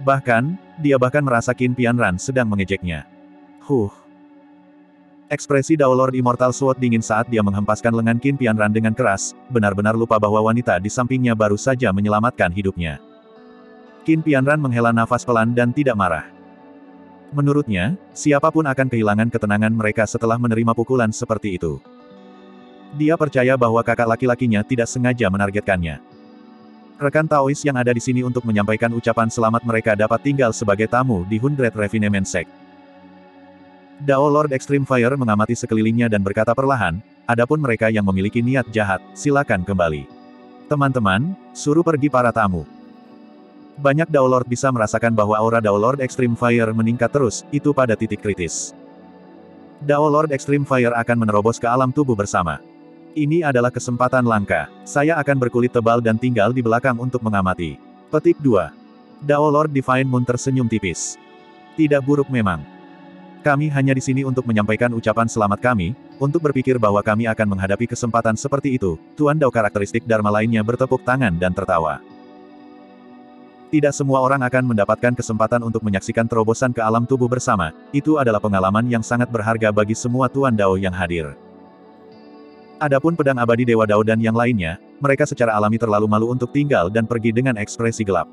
Bahkan, dia bahkan merasa Qin Pianran sedang mengejeknya. Huh. Ekspresi Dao Lord Immortal Sword dingin saat dia menghempaskan lengan Qin Pianran dengan keras, benar-benar lupa bahwa wanita di sampingnya baru saja menyelamatkan hidupnya. Qin Pianran menghela nafas pelan dan tidak marah. Menurutnya, siapa pun akan kehilangan ketenangan mereka setelah menerima pukulan seperti itu. Dia percaya bahwa kakak laki-lakinya tidak sengaja menargetkannya. Rekan Taois yang ada di sini untuk menyampaikan ucapan selamat mereka dapat tinggal sebagai tamu di Hundred Refinement Sect. Dao Lord Extreme Fire mengamati sekelilingnya dan berkata perlahan, adapun mereka yang memiliki niat jahat, silakan kembali. Teman-teman, suruh pergi para tamu. Banyak Dao Lord bisa merasakan bahwa aura Dao Lord Extreme Fire meningkat terus, itu pada titik kritis. Dao Lord Extreme Fire akan menerobos ke alam tubuh bersama. Ini adalah kesempatan langka. Saya akan berkulit tebal dan tinggal di belakang untuk mengamati. Petik 2. Dao Lord Divine Moon tersenyum tipis. Tidak buruk memang. Kami hanya di sini untuk menyampaikan ucapan selamat kami, untuk berpikir bahwa kami akan menghadapi kesempatan seperti itu, Tuan Dao karakteristik Dharma lainnya bertepuk tangan dan tertawa. Tidak semua orang akan mendapatkan kesempatan untuk menyaksikan terobosan ke alam tubuh bersama, itu adalah pengalaman yang sangat berharga bagi semua Tuan Dao yang hadir. Adapun pedang abadi Dewa Dao dan yang lainnya, mereka secara alami terlalu malu untuk tinggal dan pergi dengan ekspresi gelap.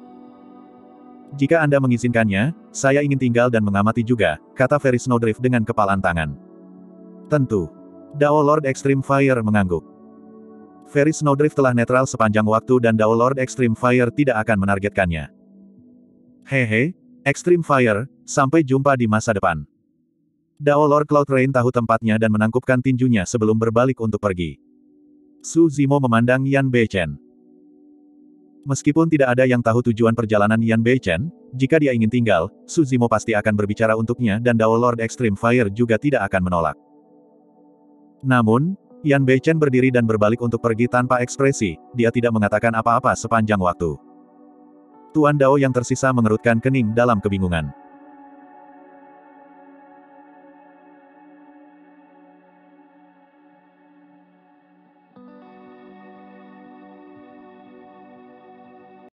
Jika Anda mengizinkannya, saya ingin tinggal dan mengamati juga, kata Ferry Snowdrift dengan kepalan tangan. Tentu. Dao Lord Extreme Fire mengangguk. Ferry Snowdrift telah netral sepanjang waktu dan Dao Lord Extreme Fire tidak akan menargetkannya. Hehe, Extreme Fire, sampai jumpa di masa depan. Dao Lord Cloud Rain tahu tempatnya dan menangkupkan tinjunya sebelum berbalik untuk pergi. Su Zimo memandang Yan Beichen. Meskipun tidak ada yang tahu tujuan perjalanan Yan Beichen, jika dia ingin tinggal, Suzimo pasti akan berbicara untuknya dan Dao Lord Extreme Fire juga tidak akan menolak. Namun, Yan Beichen berdiri dan berbalik untuk pergi tanpa ekspresi, dia tidak mengatakan apa-apa sepanjang waktu. Tuan Dao yang tersisa mengerutkan kening dalam kebingungan.